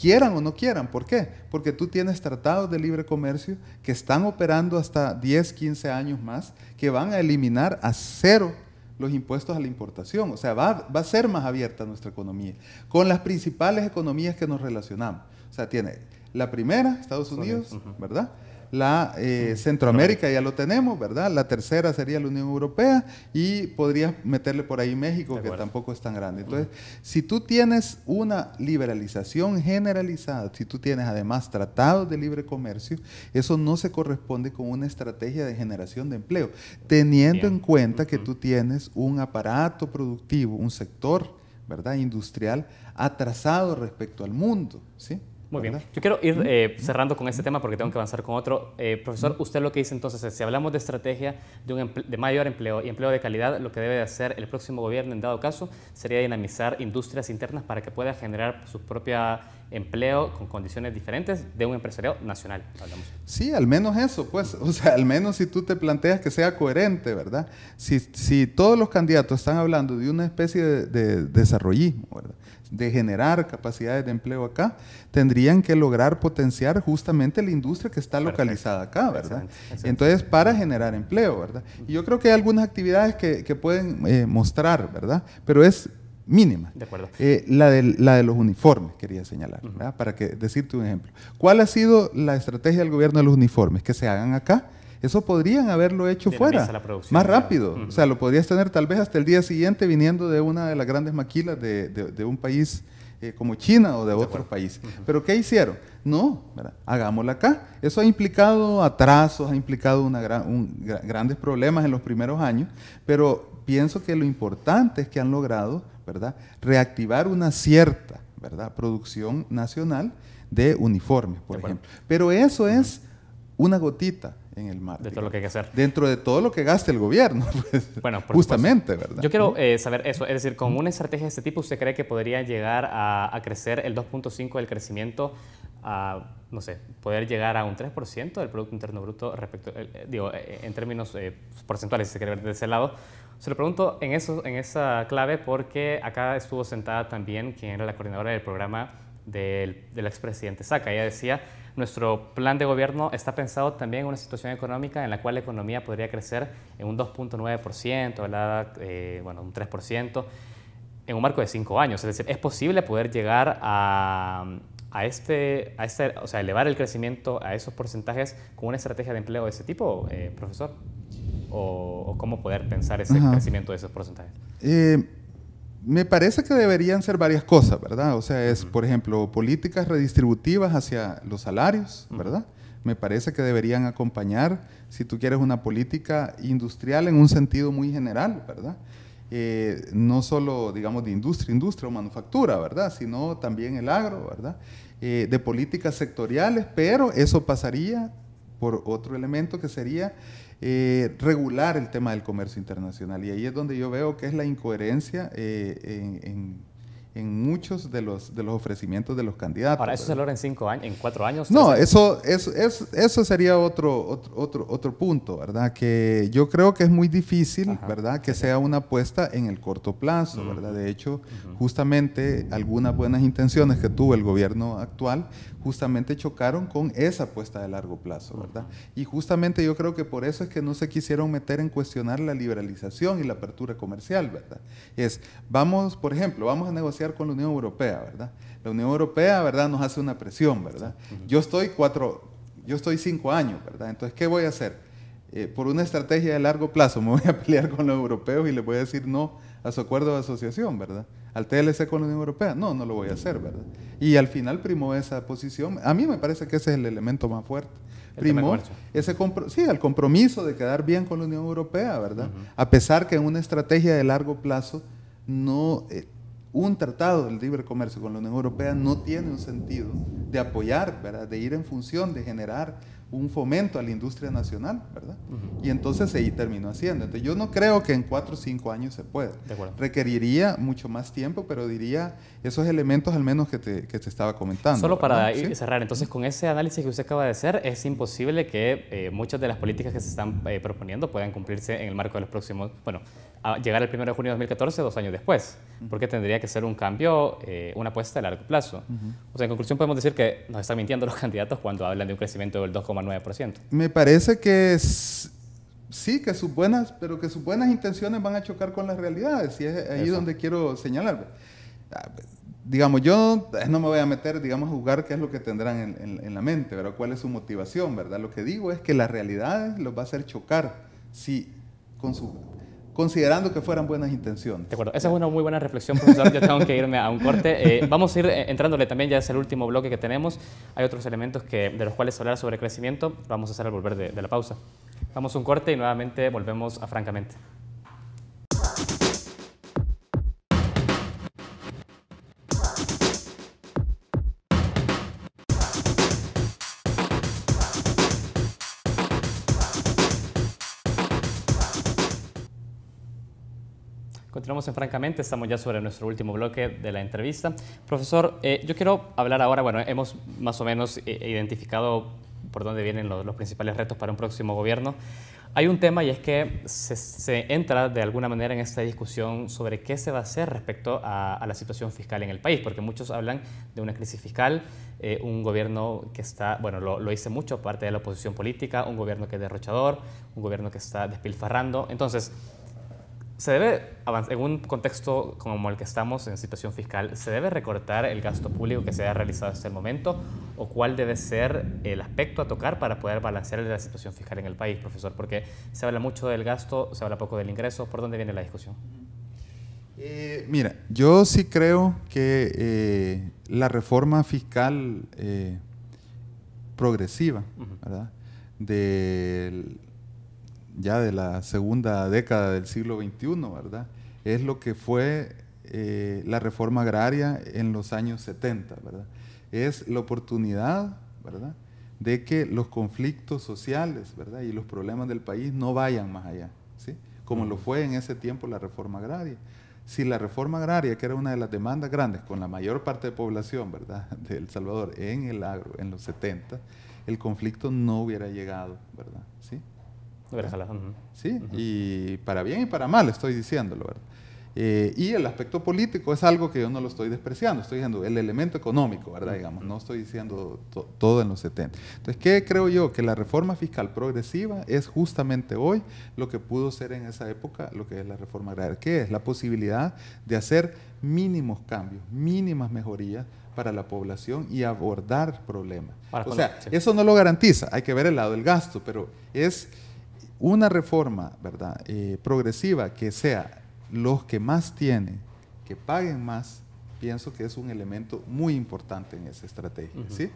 quieran o no quieran, ¿por qué? Porque tú tienes tratados de libre comercio que están operando hasta 10, 15 años más, que van a eliminar a cero los impuestos a la importación, o sea, va, va a ser más abierta nuestra economía, con las principales economías que nos relacionamos. O sea, tiene la primera, Estados Unidos, ¿verdad? La eh, Centroamérica ya lo tenemos, ¿verdad? La tercera sería la Unión Europea y podrías meterle por ahí México, que tampoco es tan grande. Entonces, si tú tienes una liberalización generalizada, si tú tienes además tratados de libre comercio, eso no se corresponde con una estrategia de generación de empleo, teniendo en cuenta que tú tienes un aparato productivo, un sector, ¿verdad? Industrial atrasado respecto al mundo, ¿sí? Muy bien. Yo quiero ir eh, cerrando con este tema porque tengo que avanzar con otro. Eh, profesor, usted lo que dice entonces es, si hablamos de estrategia de, un de mayor empleo y empleo de calidad, lo que debe de hacer el próximo gobierno, en dado caso, sería dinamizar industrias internas para que pueda generar su propio empleo con condiciones diferentes de un empresariado nacional. Hablamos. Sí, al menos eso, pues, o sea, al menos si tú te planteas que sea coherente, ¿verdad? Si, si todos los candidatos están hablando de una especie de, de desarrollismo, ¿verdad? De generar capacidades de empleo acá, tendrían que lograr potenciar justamente la industria que está localizada acá, ¿verdad? Entonces, para generar empleo, ¿verdad? Y yo creo que hay algunas actividades que, que pueden eh, mostrar, ¿verdad? Pero es mínima. De acuerdo. Eh, la, de, la de los uniformes, quería señalar, ¿verdad? Para que, decirte un ejemplo. ¿Cuál ha sido la estrategia del gobierno de los uniformes? Que se hagan acá eso podrían haberlo hecho fuera, más rápido. O sea, lo podrías tener tal vez hasta el día siguiente viniendo de una de las grandes maquilas de, de, un país eh, como China o de, otro país. Pero ¿qué hicieron? No, hagámoslo acá. Eso ha implicado atrasos, ha implicado una grandes problemas en los primeros años, pero pienso que lo importante es que han logrado, ¿verdad?, reactivar una cierta, ¿verdad?, producción nacional de uniformes, por ejemplo. Pero eso es una gotita en el mar. De todo lo que hay que hacer. Dentro de todo lo que gaste el gobierno. Pues, bueno, justamente, ¿verdad? Yo quiero eh, saber eso. Es decir, con una estrategia de este tipo, ¿usted cree que podría llegar a, crecer el 2.5 del crecimiento a, no sé, poder llegar a un 3% del Producto Interno Bruto respecto, eh, eh, digo, en términos porcentuales, si se quiere ver de ese lado? Se lo pregunto en, eso, en esa clave porque acá estuvo sentada también quien era la coordinadora del programa del, del expresidente Saca. Ella decía nuestro plan de gobierno está pensado también en una situación económica en la cual la economía podría crecer en un 2.9%, eh, bueno, un 3%, en un marco de cinco años. Es decir, es posible poder llegar a, a, este, a este, o sea, elevar el crecimiento a esos porcentajes con una estrategia de empleo de ese tipo, eh, profesor? O, cómo poder pensar ese crecimiento de esos porcentajes? Eh, me parece que deberían ser varias cosas, ¿verdad? O sea, es, por ejemplo, políticas redistributivas hacia los salarios, ¿verdad? Me parece que deberían acompañar, si tú quieres, una política industrial en un sentido muy general, ¿verdad? Eh, no solo, digamos, de industria, industria o manufactura, ¿verdad? Sino también el agro, ¿verdad? Eh, de políticas sectoriales, pero eso pasaría por otro elemento que sería eh, regular el tema del comercio internacional. Y ahí es donde yo veo que es la incoherencia eh, en muchos de los, de los ofrecimientos de los candidatos. Ahora, ¿eso se logra en cinco años, en cuatro años? No, eso, eso, eso, sería otro, otro, otro, punto, ¿verdad? Que yo creo que es muy difícil, ¿verdad? Que sea una apuesta en el corto plazo, ¿verdad? De hecho, justamente algunas buenas intenciones que tuvo el gobierno actual justamente chocaron con esa apuesta de largo plazo, ¿verdad? Y justamente yo creo que por eso es que no se quisieron meter en cuestionar la liberalización y la apertura comercial, ¿verdad? Es, vamos, por ejemplo, vamos a negociar con la Unión Europea, ¿verdad? La Unión Europea, ¿verdad? Nos hace una presión, ¿verdad? Yo estoy cuatro, yo estoy cinco años, ¿verdad? Entonces, ¿qué voy a hacer? Eh, por una estrategia de largo plazo, me voy a pelear con los europeos y les voy a decir no a su acuerdo de asociación, ¿verdad? Al TLC con la Unión Europea, no, no lo voy a hacer, ¿verdad? Y al final primó esa posición. A mí me parece que ese es el elemento más fuerte. Primó ese sí, el compromiso de quedar bien con la Unión Europea, ¿verdad? A pesar que en una estrategia de largo plazo no... Eh, un tratado del libre comercio con la Unión Europea no tiene un sentido de apoyar, de ir en función de generar un fomento a la industria nacional, ¿verdad? Y entonces ahí terminó haciendo. Entonces yo no creo que en cuatro o cinco años se pueda. Requeriría mucho más tiempo, pero diría esos elementos al menos que te, que te estaba comentando. Solo para cerrar, entonces con ese análisis que usted acaba de hacer, es imposible que eh, muchas de las políticas que se están eh, proponiendo puedan cumplirse en el marco de los próximos, bueno, a llegar el 1 de junio de 2014, dos años después, porque tendría que ser un cambio, eh, una apuesta a largo plazo. O sea, en conclusión podemos decir que nos están mintiendo los candidatos cuando hablan de un crecimiento del 2,9%. Me parece que sí, que sus buenas, pero que sus buenas intenciones van a chocar con las realidades, y es ahí donde quiero señalar. Ah, digamos, yo no me voy a meter, digamos, a jugar qué es lo que tendrán en, la mente, pero cuál es su motivación, ¿verdad? Lo que digo es que las realidades los va a hacer chocar si con su considerando que fueran buenas intenciones. De acuerdo, esa es una muy buena reflexión, profesor. Yo tengo que irme a un corte. Eh, vamos a ir eh, entrándole también, ya es el último bloque que tenemos. Hay otros elementos que, de los cuales hablar sobre crecimiento. Vamos a hacer al volver de, de la pausa. Vamos a un corte y nuevamente volvemos a Francamente. Continuamos en Francamente, estamos ya sobre nuestro último bloque de la entrevista. Profesor, eh, yo quiero hablar ahora, bueno, hemos más o menos eh, identificado por dónde vienen los, principales retos para un próximo gobierno. Hay un tema y es que se, entra de alguna manera en esta discusión sobre qué se va a hacer respecto a, la situación fiscal en el país, porque muchos hablan de una crisis fiscal, eh, un gobierno que está, bueno, lo, lo hice mucho parte de la oposición política, un gobierno que es derrochador, un gobierno que está despilfarrando. Entonces, se debe, en un contexto como el que estamos en situación fiscal, ¿se debe recortar el gasto público que se haya realizado hasta el momento? ¿O cuál debe ser el aspecto a tocar para poder balancear la situación fiscal en el país, profesor? Porque se habla mucho del gasto, se habla poco del ingreso. ¿Por dónde viene la discusión? Eh, mira, yo sí creo que eh, la reforma fiscal eh, progresiva, ¿verdad? Del ya de la segunda década del siglo XXI, ¿verdad? Es lo que fue eh, la reforma agraria en los años 70, ¿verdad? Es la oportunidad, ¿verdad? De que los conflictos sociales, ¿verdad? Y los problemas del país no vayan más allá, ¿sí? Como lo fue en ese tiempo la reforma agraria. Si la reforma agraria, que era una de las demandas grandes con la mayor parte de población, ¿verdad? De El Salvador en el agro, en los 70, el conflicto no hubiera llegado, ¿verdad? ¿Sí? Sí, y para bien y para mal estoy diciéndolo, ¿verdad? Eh, y el aspecto político es algo que yo no lo estoy despreciando, estoy diciendo el elemento económico, ¿verdad? Digamos, no estoy diciendo todo en los 70. Entonces, ¿qué creo yo? Que la reforma fiscal progresiva es justamente hoy lo que pudo ser en esa época lo que es la reforma agraria. ¿Qué es? La posibilidad de hacer mínimos cambios, mínimas mejorías para la población y abordar problemas. o sea, eso no lo garantiza, hay que ver el lado del gasto, pero es una reforma ¿verdad? Eh, progresiva que sea los que más tienen, que paguen más, pienso que es un elemento muy importante en esa estrategia. ¿sí?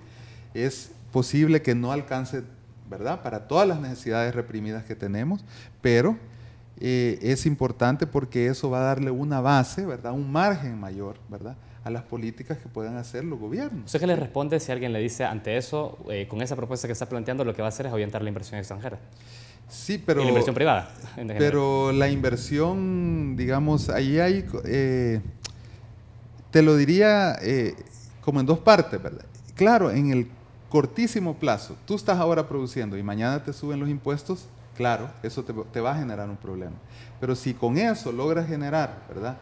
Es posible que no alcance ¿verdad? para todas las necesidades reprimidas que tenemos, pero eh, es importante porque eso va a darle una base, ¿verdad? un margen mayor ¿verdad? a las políticas que puedan hacer los gobiernos. ¿Usted qué le responde si alguien le dice ante eso, eh, con esa propuesta que está planteando, lo que va a hacer es ahuyentar la inversión extranjera? Sí, pero... la inversión privada. Pero la inversión, digamos, ahí hay... Eh, te lo diría eh, como en dos partes, ¿verdad? Claro, en el cortísimo plazo, tú estás ahora produciendo y mañana te suben los impuestos, claro, eso te, te va a generar un problema. Pero si con eso logras generar, ¿verdad?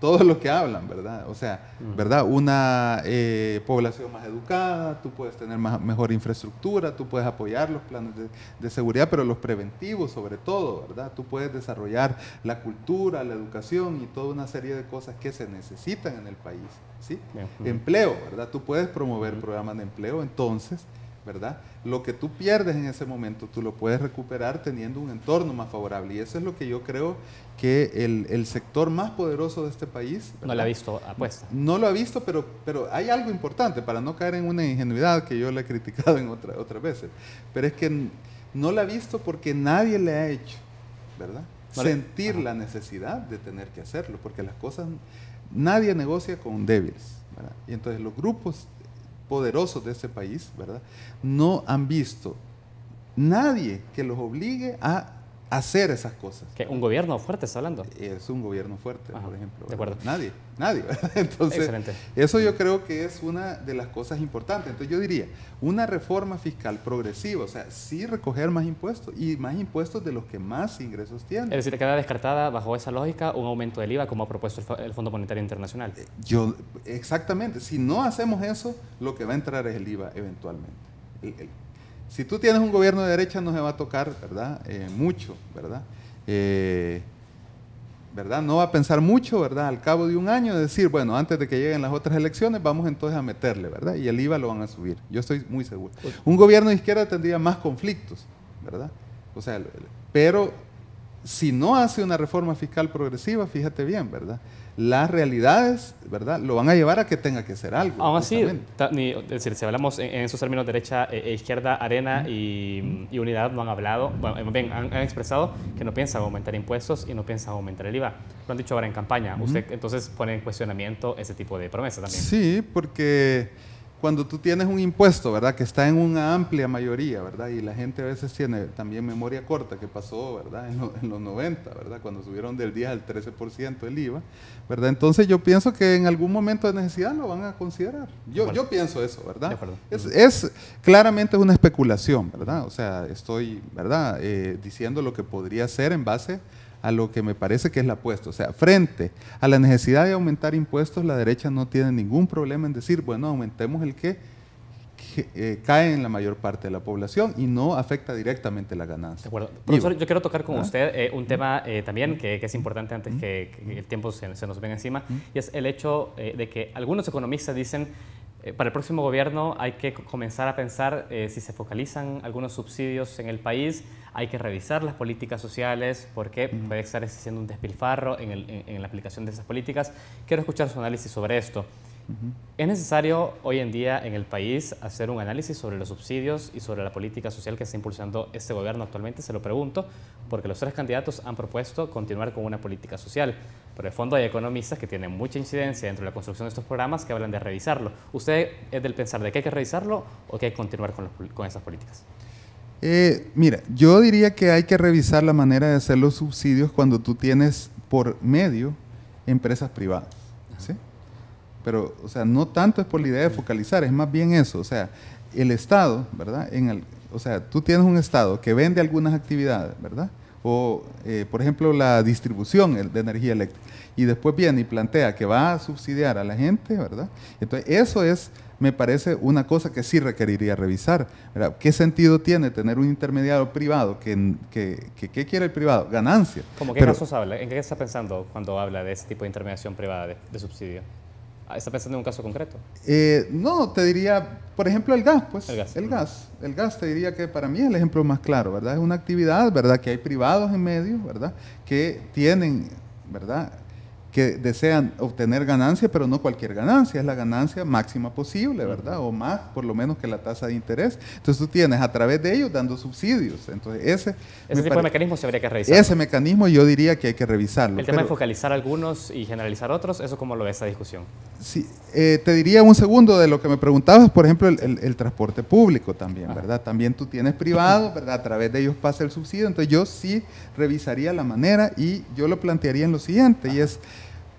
Todo lo que hablan, ¿verdad? O sea, ¿verdad? Una eh, población más educada, tú puedes tener mejor infraestructura, tú puedes apoyar los planes de, seguridad, pero los preventivos sobre todo, ¿verdad? Tú puedes desarrollar la cultura, la educación y toda una serie de cosas que se necesitan en el país, ¿sí? Empleo, ¿verdad? Tú puedes promover programas de empleo, entonces ¿verdad? Lo que tú pierdes en ese momento, tú lo puedes recuperar teniendo un entorno más favorable. Y eso es lo que yo creo que el, sector más poderoso de este país... No lo ha visto apuesta. No lo ha visto, pero, pero hay algo importante, para no caer en una ingenuidad que yo le he criticado en otra, otras veces. Pero es que no lo ha visto porque nadie le ha hecho, ¿verdad? Sentir la necesidad de tener que hacerlo, porque las cosas... Nadie negocia con débiles, ¿verdad? Y entonces los grupos poderosos de este país, ¿verdad? No han visto nadie que los obligue a hacer esas cosas. ¿Que un gobierno fuerte está hablando? Es un gobierno fuerte, por ejemplo. De acuerdo. Nadie, nadie. Entonces, Excelente. eso yo creo que es una de las cosas importantes. Entonces yo diría, una reforma fiscal progresiva, o sea, sí recoger más impuestos y más impuestos de los que más ingresos tienen. Es decir, queda descartada bajo esa lógica un aumento del IVA como ha propuesto el Fondo Monetario Internacional. Eh, yo, exactamente. Si no hacemos eso, lo que va a entrar es el IVA eventualmente. Si tú tienes un gobierno de derecha no se va a tocar, ¿verdad? Eh, mucho, ¿verdad? Eh, ¿verdad? No va a pensar mucho, ¿verdad? Al cabo de un año decir, bueno, antes de que lleguen las otras elecciones, vamos entonces a meterle, ¿verdad? Y el IVA lo van a subir. Yo estoy muy seguro. Un gobierno de izquierda tendría más conflictos, ¿verdad? O sea, pero si no hace una reforma fiscal progresiva, fíjate bien, ¿verdad? Las realidades, ¿verdad? Lo van a llevar a que tenga que ser algo. Aún así, es decir, si hablamos en, esos términos derecha e, e izquierda, arena y, unidad no han hablado, bueno, bien, han, expresado que no piensan aumentar impuestos y no piensan aumentar el IVA. Lo han dicho ahora en campaña. Usted entonces pone en cuestionamiento ese tipo de promesas también. Sí, porque cuando tú tienes un impuesto, ¿verdad? Que está en una amplia mayoría, ¿verdad? Y la gente a veces tiene también memoria corta, que pasó, ¿verdad? En, los 90, ¿verdad? Cuando subieron del 10 al 13% el IVA, ¿verdad? Entonces yo pienso que en algún momento de necesidad lo van a considerar. Yo, yo pienso eso, ¿verdad? Es, es, claramente una especulación, ¿verdad? O sea, estoy, ¿verdad? Eh, diciendo lo que podría ser en base a lo que me parece que es la apuesta. O sea, frente a la necesidad de aumentar impuestos, la derecha no tiene ningún problema en decir, bueno, aumentemos el que, eh, cae en la mayor parte de la población y no afecta directamente la ganancia. De acuerdo. Profesor, yo quiero tocar con ¿Ah? usted eh, un tema eh, también que, es importante antes que, el tiempo se, nos venga encima, y es el hecho de que algunos economistas dicen para el próximo gobierno hay que comenzar a pensar si se focalizan algunos subsidios en el país, hay que revisar las políticas sociales porque puede estar existiendo un despilfarro en, la aplicación de esas políticas. Quiero escuchar su análisis sobre esto. ¿Es necesario hoy en día en el país hacer un análisis sobre los subsidios y sobre la política social que está impulsando este gobierno actualmente? Se lo pregunto, porque los tres candidatos han propuesto continuar con una política social, pero de fondo hay economistas que tienen mucha incidencia dentro de la construcción de estos programas que hablan de revisarlo. ¿Usted es del pensar de que hay que revisarlo o que hay que continuar con, con esas políticas? Eh, mira, yo diría que hay que revisar la manera de hacer los subsidios cuando tú tienes por medio empresas privadas. ¿sí? Pero, o sea, no tanto es por la idea de focalizar, es más bien eso. O sea, el Estado, ¿verdad? En el, o sea, tú tienes un Estado que vende algunas actividades, ¿verdad? O, eh, por ejemplo, la distribución de energía eléctrica. Y después viene y plantea que va a subsidiar a la gente, ¿verdad? Entonces, eso es me parece una cosa que sí requeriría revisar. ¿Qué sentido tiene tener un intermediario privado? que, ¿Qué quiere el privado? Ganancia. ¿Cómo qué casos habla? ¿En qué está pensando cuando habla de ese tipo de intermediación privada de, subsidio? Ah, ¿Está pensando en un caso concreto? Eh, no, te diría, por ejemplo, el gas, pues. El gas. El gas. El gas te diría que para mí es el ejemplo más claro, ¿verdad? Es una actividad, ¿verdad? Que hay privados en medio, ¿verdad? Que tienen, ¿verdad? Que desean obtener ganancia, pero no cualquier ganancia, es la ganancia máxima posible, ¿verdad? O más, por lo menos que la tasa de interés. Entonces tú tienes a través de ellos dando subsidios. Entonces ese... Ese tipo de mecanismo se habría que revisar. Ese mecanismo yo diría que hay que revisarlo. El tema de focalizar algunos y generalizar otros, ¿eso cómo lo ve esa discusión? Sí, eh, te diría un segundo de lo que me preguntabas, por ejemplo, el, transporte público también, ¿verdad? También tú tienes privado, ¿verdad? A través de ellos pasa el subsidio, entonces yo sí revisaría la manera y yo lo plantearía en lo siguiente, y es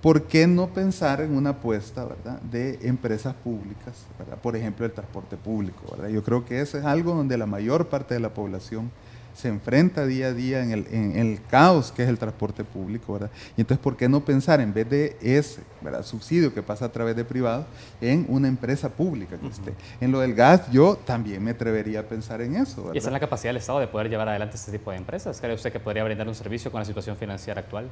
¿por qué no pensar en una apuesta ¿verdad? de empresas públicas? ¿verdad? Por ejemplo, el transporte público. ¿verdad? Yo creo que eso es algo donde la mayor parte de la población se enfrenta día a día en el, caos que es el transporte público, ¿verdad? Y entonces, ¿por qué no pensar en vez de ese ¿verdad? subsidio que pasa a través de privados en una empresa pública que esté? En lo del gas, yo también me atrevería a pensar en eso. ¿verdad? ¿Y esa es la capacidad del Estado de poder llevar adelante este tipo de empresas? ¿Cree usted que podría brindar un servicio con la situación financiera actual?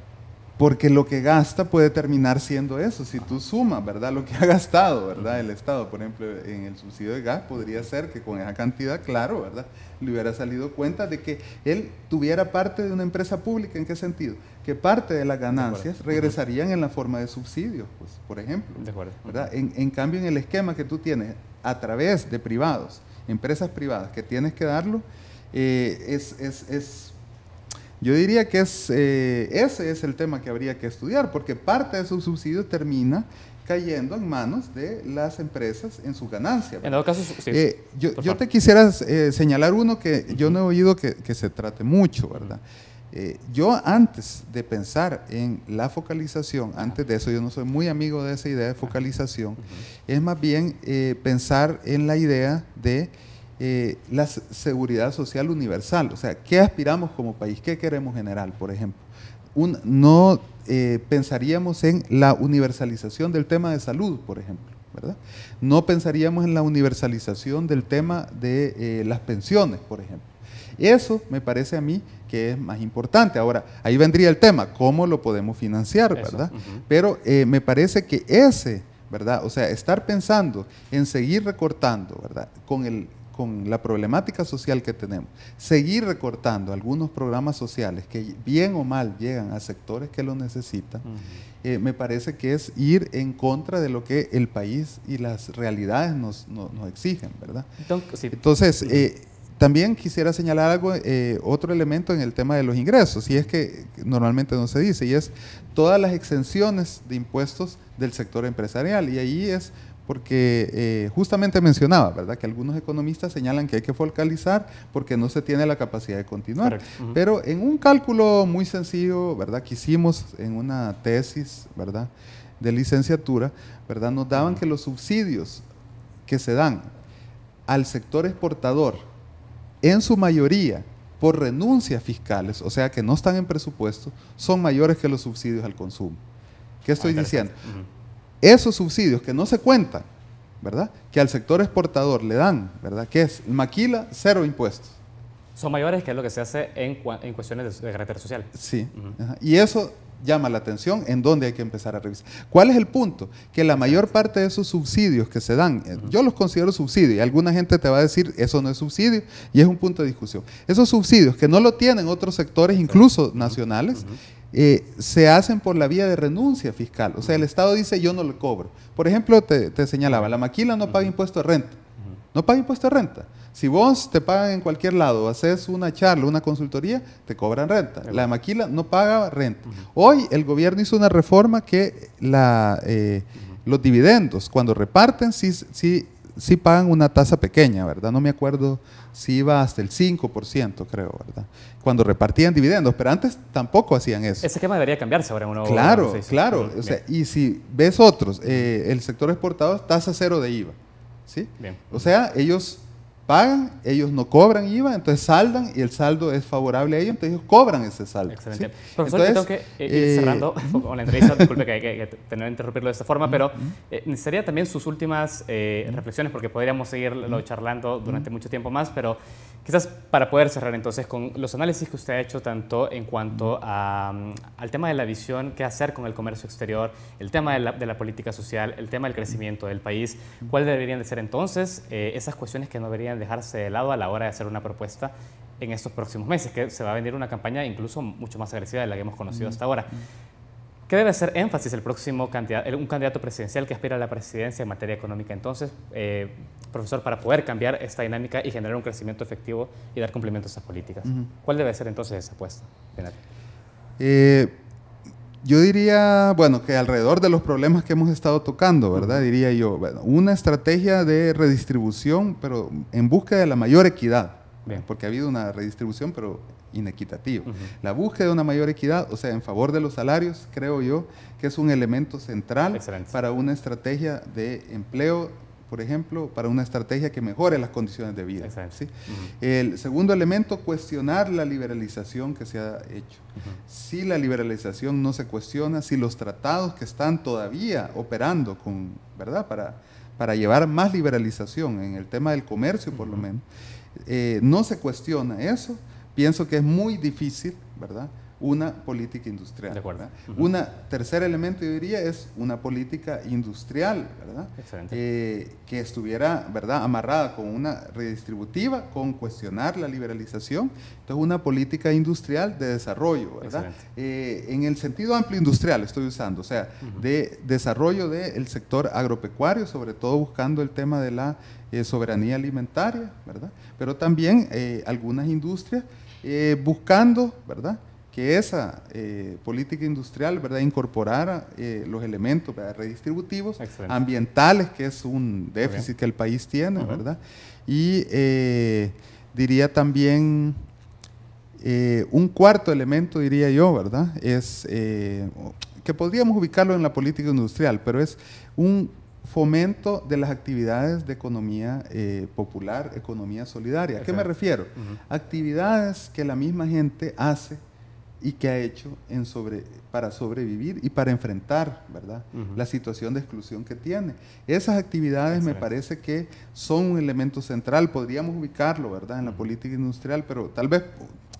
Porque lo que gasta puede terminar siendo eso. Si tú sumas, ¿verdad? Lo que ha gastado, ¿verdad? El Estado, por ejemplo, en el subsidio de gas, podría ser que con esa cantidad, claro, ¿verdad? Le hubiera salido cuenta de que él tuviera parte de una empresa pública. ¿En qué sentido? Que parte de las ganancias regresarían en la forma de subsidios, pues, por ejemplo. De acuerdo. ¿verdad? En, cambio, en el esquema que tú tienes a través de privados, empresas privadas, que tienes que darlo, eh, es, es, es yo diría que es, eh, ese es el tema que habría que estudiar, porque parte de su subsidio termina cayendo en manos de las empresas en su ganancia. En todo caso, sí, eh, yo, te quisiera eh, señalar uno que yo no he oído que, se trate mucho, ¿verdad? yo antes de pensar en la focalización, antes de eso yo no soy muy amigo de esa idea de focalización, es más bien pensar en la idea de eh, la seguridad social universal. O sea, ¿qué aspiramos como país? ¿Qué queremos generar, por ejemplo? no eh, pensaríamos en la universalización del tema de salud, por ejemplo. ¿verdad? No pensaríamos en la universalización del tema de eh, las pensiones, por ejemplo. Eso me parece a mí que es más importante. Ahora, ahí vendría el tema, ¿cómo lo podemos financiar, verdad? Pero me parece que ese, ¿verdad? O sea, estar pensando en seguir recortando, ¿verdad? Con el con la problemática social que tenemos, seguir recortando algunos programas sociales que bien o mal llegan a sectores que lo necesitan, eh, me parece que es ir en contra de lo que el país y las realidades nos, exigen, ¿verdad? Entonces, eh, también quisiera señalar algo, eh, otro elemento en el tema de los ingresos, y es que normalmente no se dice, y es todas las exenciones de impuestos del sector empresarial, y ahí es porque eh, justamente mencionaba, ¿verdad?, que algunos economistas señalan que hay que focalizar porque no se tiene la capacidad de continuar. Pero en un cálculo muy sencillo, ¿verdad?, que hicimos en una tesis, ¿verdad?, de licenciatura, ¿verdad?, nos daban que los subsidios que se dan al sector exportador, en su mayoría, por renuncias fiscales, o sea que no están en presupuesto, son mayores que los subsidios al consumo. ¿Qué estoy ah, diciendo? Esos subsidios que no se cuentan, ¿verdad? Que al sector exportador le dan, ¿verdad? Que es maquila, cero impuestos. Son mayores que lo que se hace en, en cuestiones de, carácter social. Sí. Y eso llama la atención en dónde hay que empezar a revisar. ¿Cuál es el punto? Que la mayor parte de esos subsidios que se dan, eh, yo los considero subsidios y alguna gente te va a decir eso no es subsidio y es un punto de discusión. Esos subsidios que no lo tienen otros sectores, incluso nacionales, eh, se hacen por la vía de renuncia fiscal. O sea, el Estado dice yo no le cobro. Por ejemplo, te, señalaba, la maquila no paga impuesto de renta. No paga impuesto de renta. Si vos te pagan en cualquier lado, haces una charla, una consultoría, te cobran renta. La maquila no paga renta. Hoy el gobierno hizo una reforma que la, eh, los dividendos, cuando reparten, sí, sí, sí pagan una tasa pequeña, ¿verdad? No me acuerdo si iba hasta el 5%, creo, ¿verdad? Cuando repartían dividendos, pero antes tampoco hacían eso. Ese esquema debería cambiarse ahora. Uno, claro, claro. O sea, y si ves otros, eh, el sector exportador, tasa cero de IVA. ¿sí? Bien. O sea, ellos pagan, ellos no cobran IVA, entonces saldan y el saldo es favorable a ellos, entonces ellos cobran ese saldo. Excelente. Profesor, tengo que ir eh, cerrando con la entrevista, disculpe que hay que, tener que interrumpirlo de esta forma, pero eh, necesitaría también sus últimas eh, reflexiones, porque podríamos seguirlo charlando durante mucho tiempo más, pero quizás para poder cerrar entonces con los análisis que usted ha hecho tanto en cuanto a, mm, al tema de la visión, qué hacer con el comercio exterior, el tema de la, de la política social, el tema del crecimiento del país, cuáles deberían de ser entonces esas cuestiones que no deberían dejarse de lado a la hora de hacer una propuesta en estos próximos meses, que se va a venir una campaña incluso mucho más agresiva de la que hemos conocido hasta ahora. ¿Qué debe ser énfasis el próximo candidato, un candidato presidencial que aspira a la presidencia en materia económica? Entonces, eh, profesor, para poder cambiar esta dinámica y generar un crecimiento efectivo y dar cumplimiento a esas políticas, ¿cuál debe ser entonces esa apuesta? Eh, yo diría, bueno, que alrededor de los problemas que hemos estado tocando, ¿verdad? Diría yo, una estrategia de redistribución, pero en busca de la mayor equidad, porque ha habido una redistribución, pero inequitativa. La búsqueda de una mayor equidad, o sea, en favor de los salarios, creo yo que es un elemento central para una estrategia de empleo por ejemplo, para una estrategia que mejore las condiciones de vida. El segundo elemento, cuestionar la liberalización que se ha hecho. Si la liberalización no se cuestiona, si los tratados que están todavía operando con, ¿verdad? Para, para llevar más liberalización en el tema del comercio, por lo menos, eh, no se cuestiona eso, pienso que es muy difícil, ¿verdad? Una política industrial. De acuerdo. Un tercer elemento, yo diría, es una política industrial, ¿verdad? Excelente. Eh, que estuviera, ¿verdad?, amarrada con una redistributiva, con cuestionar la liberalización. Entonces, una política industrial de desarrollo, ¿verdad? Eh, en el sentido amplio industrial estoy usando, o sea, de desarrollo del sector agropecuario, sobre todo buscando el tema de la eh, soberanía alimentaria, ¿verdad? Pero también algunas industrias buscando, ¿verdad? Que esa eh, política industrial ¿verdad? incorporara eh, los elementos redistributivos, ambientales, que es un déficit que el país tiene, ¿verdad? Y eh, diría también un cuarto elemento, diría yo, ¿verdad? Es que podríamos ubicarlo en la política industrial, pero es un fomento de las actividades de economía popular, economía solidaria. ¿A qué me refiero? Actividades que la misma gente hace y que ha hecho en sobre, para sobrevivir y para enfrentar ¿verdad? la situación de exclusión que tiene. Esas actividades me parece que son un elemento central, podríamos ubicarlo ¿verdad? en la política industrial, pero tal vez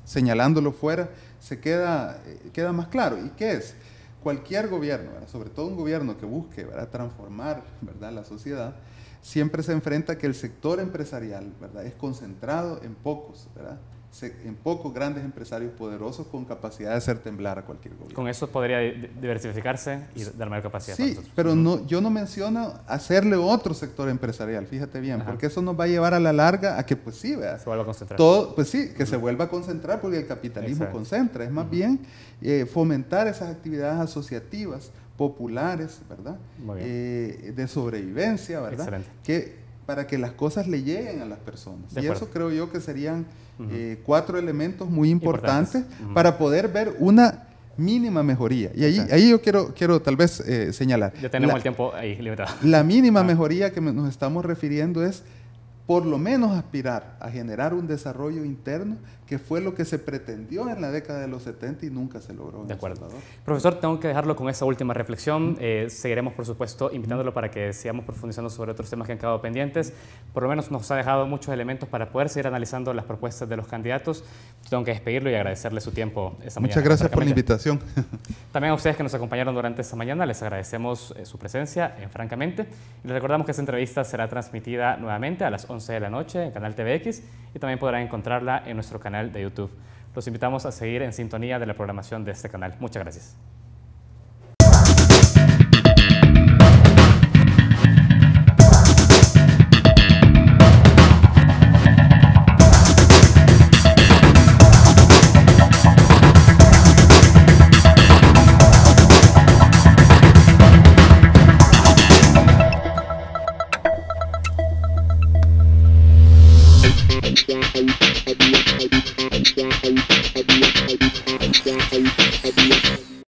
señalándolo fuera se queda, eh, queda más claro. ¿Y qué es? Cualquier gobierno, sobre todo un gobierno que busque ¿verdad? transformar ¿verdad? la sociedad, siempre se enfrenta que el sector empresarial ¿verdad? es concentrado en pocos, ¿verdad? En pocos grandes empresarios poderosos con capacidad de hacer temblar a cualquier gobierno. Con eso podría diversificarse y dar mayor capacidad. Sí, pero no, yo no menciono hacerle otro sector empresarial, fíjate bien, porque eso nos va a llevar a la larga a que, pues sí, vea, se vuelva a concentrar. Todo, pues sí, que se vuelva a concentrar porque el capitalismo concentra. Es más bien eh, fomentar esas actividades asociativas populares, ¿verdad? Eh, de sobrevivencia, ¿verdad? Excelente. Que para que las cosas le lleguen a las personas. y eso creo yo que serían eh, cuatro elementos muy importantes, para poder ver una mínima mejoría. Y ahí, ahí yo quiero, quiero tal vez eh, señalar. Ya tenemos el tiempo ahí limitado. La mínima ah. mejoría que nos estamos refiriendo es por lo menos aspirar a generar un desarrollo interno que fue lo que se pretendió en la década de los 70 y nunca se logró. de acuerdo. Profesor, tengo que dejarlo con esa última reflexión. Eh, seguiremos, por supuesto, invitándolo para que sigamos profundizando sobre otros temas que han quedado pendientes. Por lo menos nos ha dejado muchos elementos para poder seguir analizando las propuestas de los candidatos. Tengo que despedirlo y agradecerle su tiempo esta mañana. Muchas gracias por la invitación. También a ustedes que nos acompañaron durante esta mañana, les agradecemos eh, su presencia en Francamente. Les recordamos que esta entrevista será transmitida nuevamente a las 11 de la noche en Canal TVX y también podrán encontrarla en nuestro de YouTube. Los invitamos a seguir en sintonía de la programación de este canal. Muchas gracias.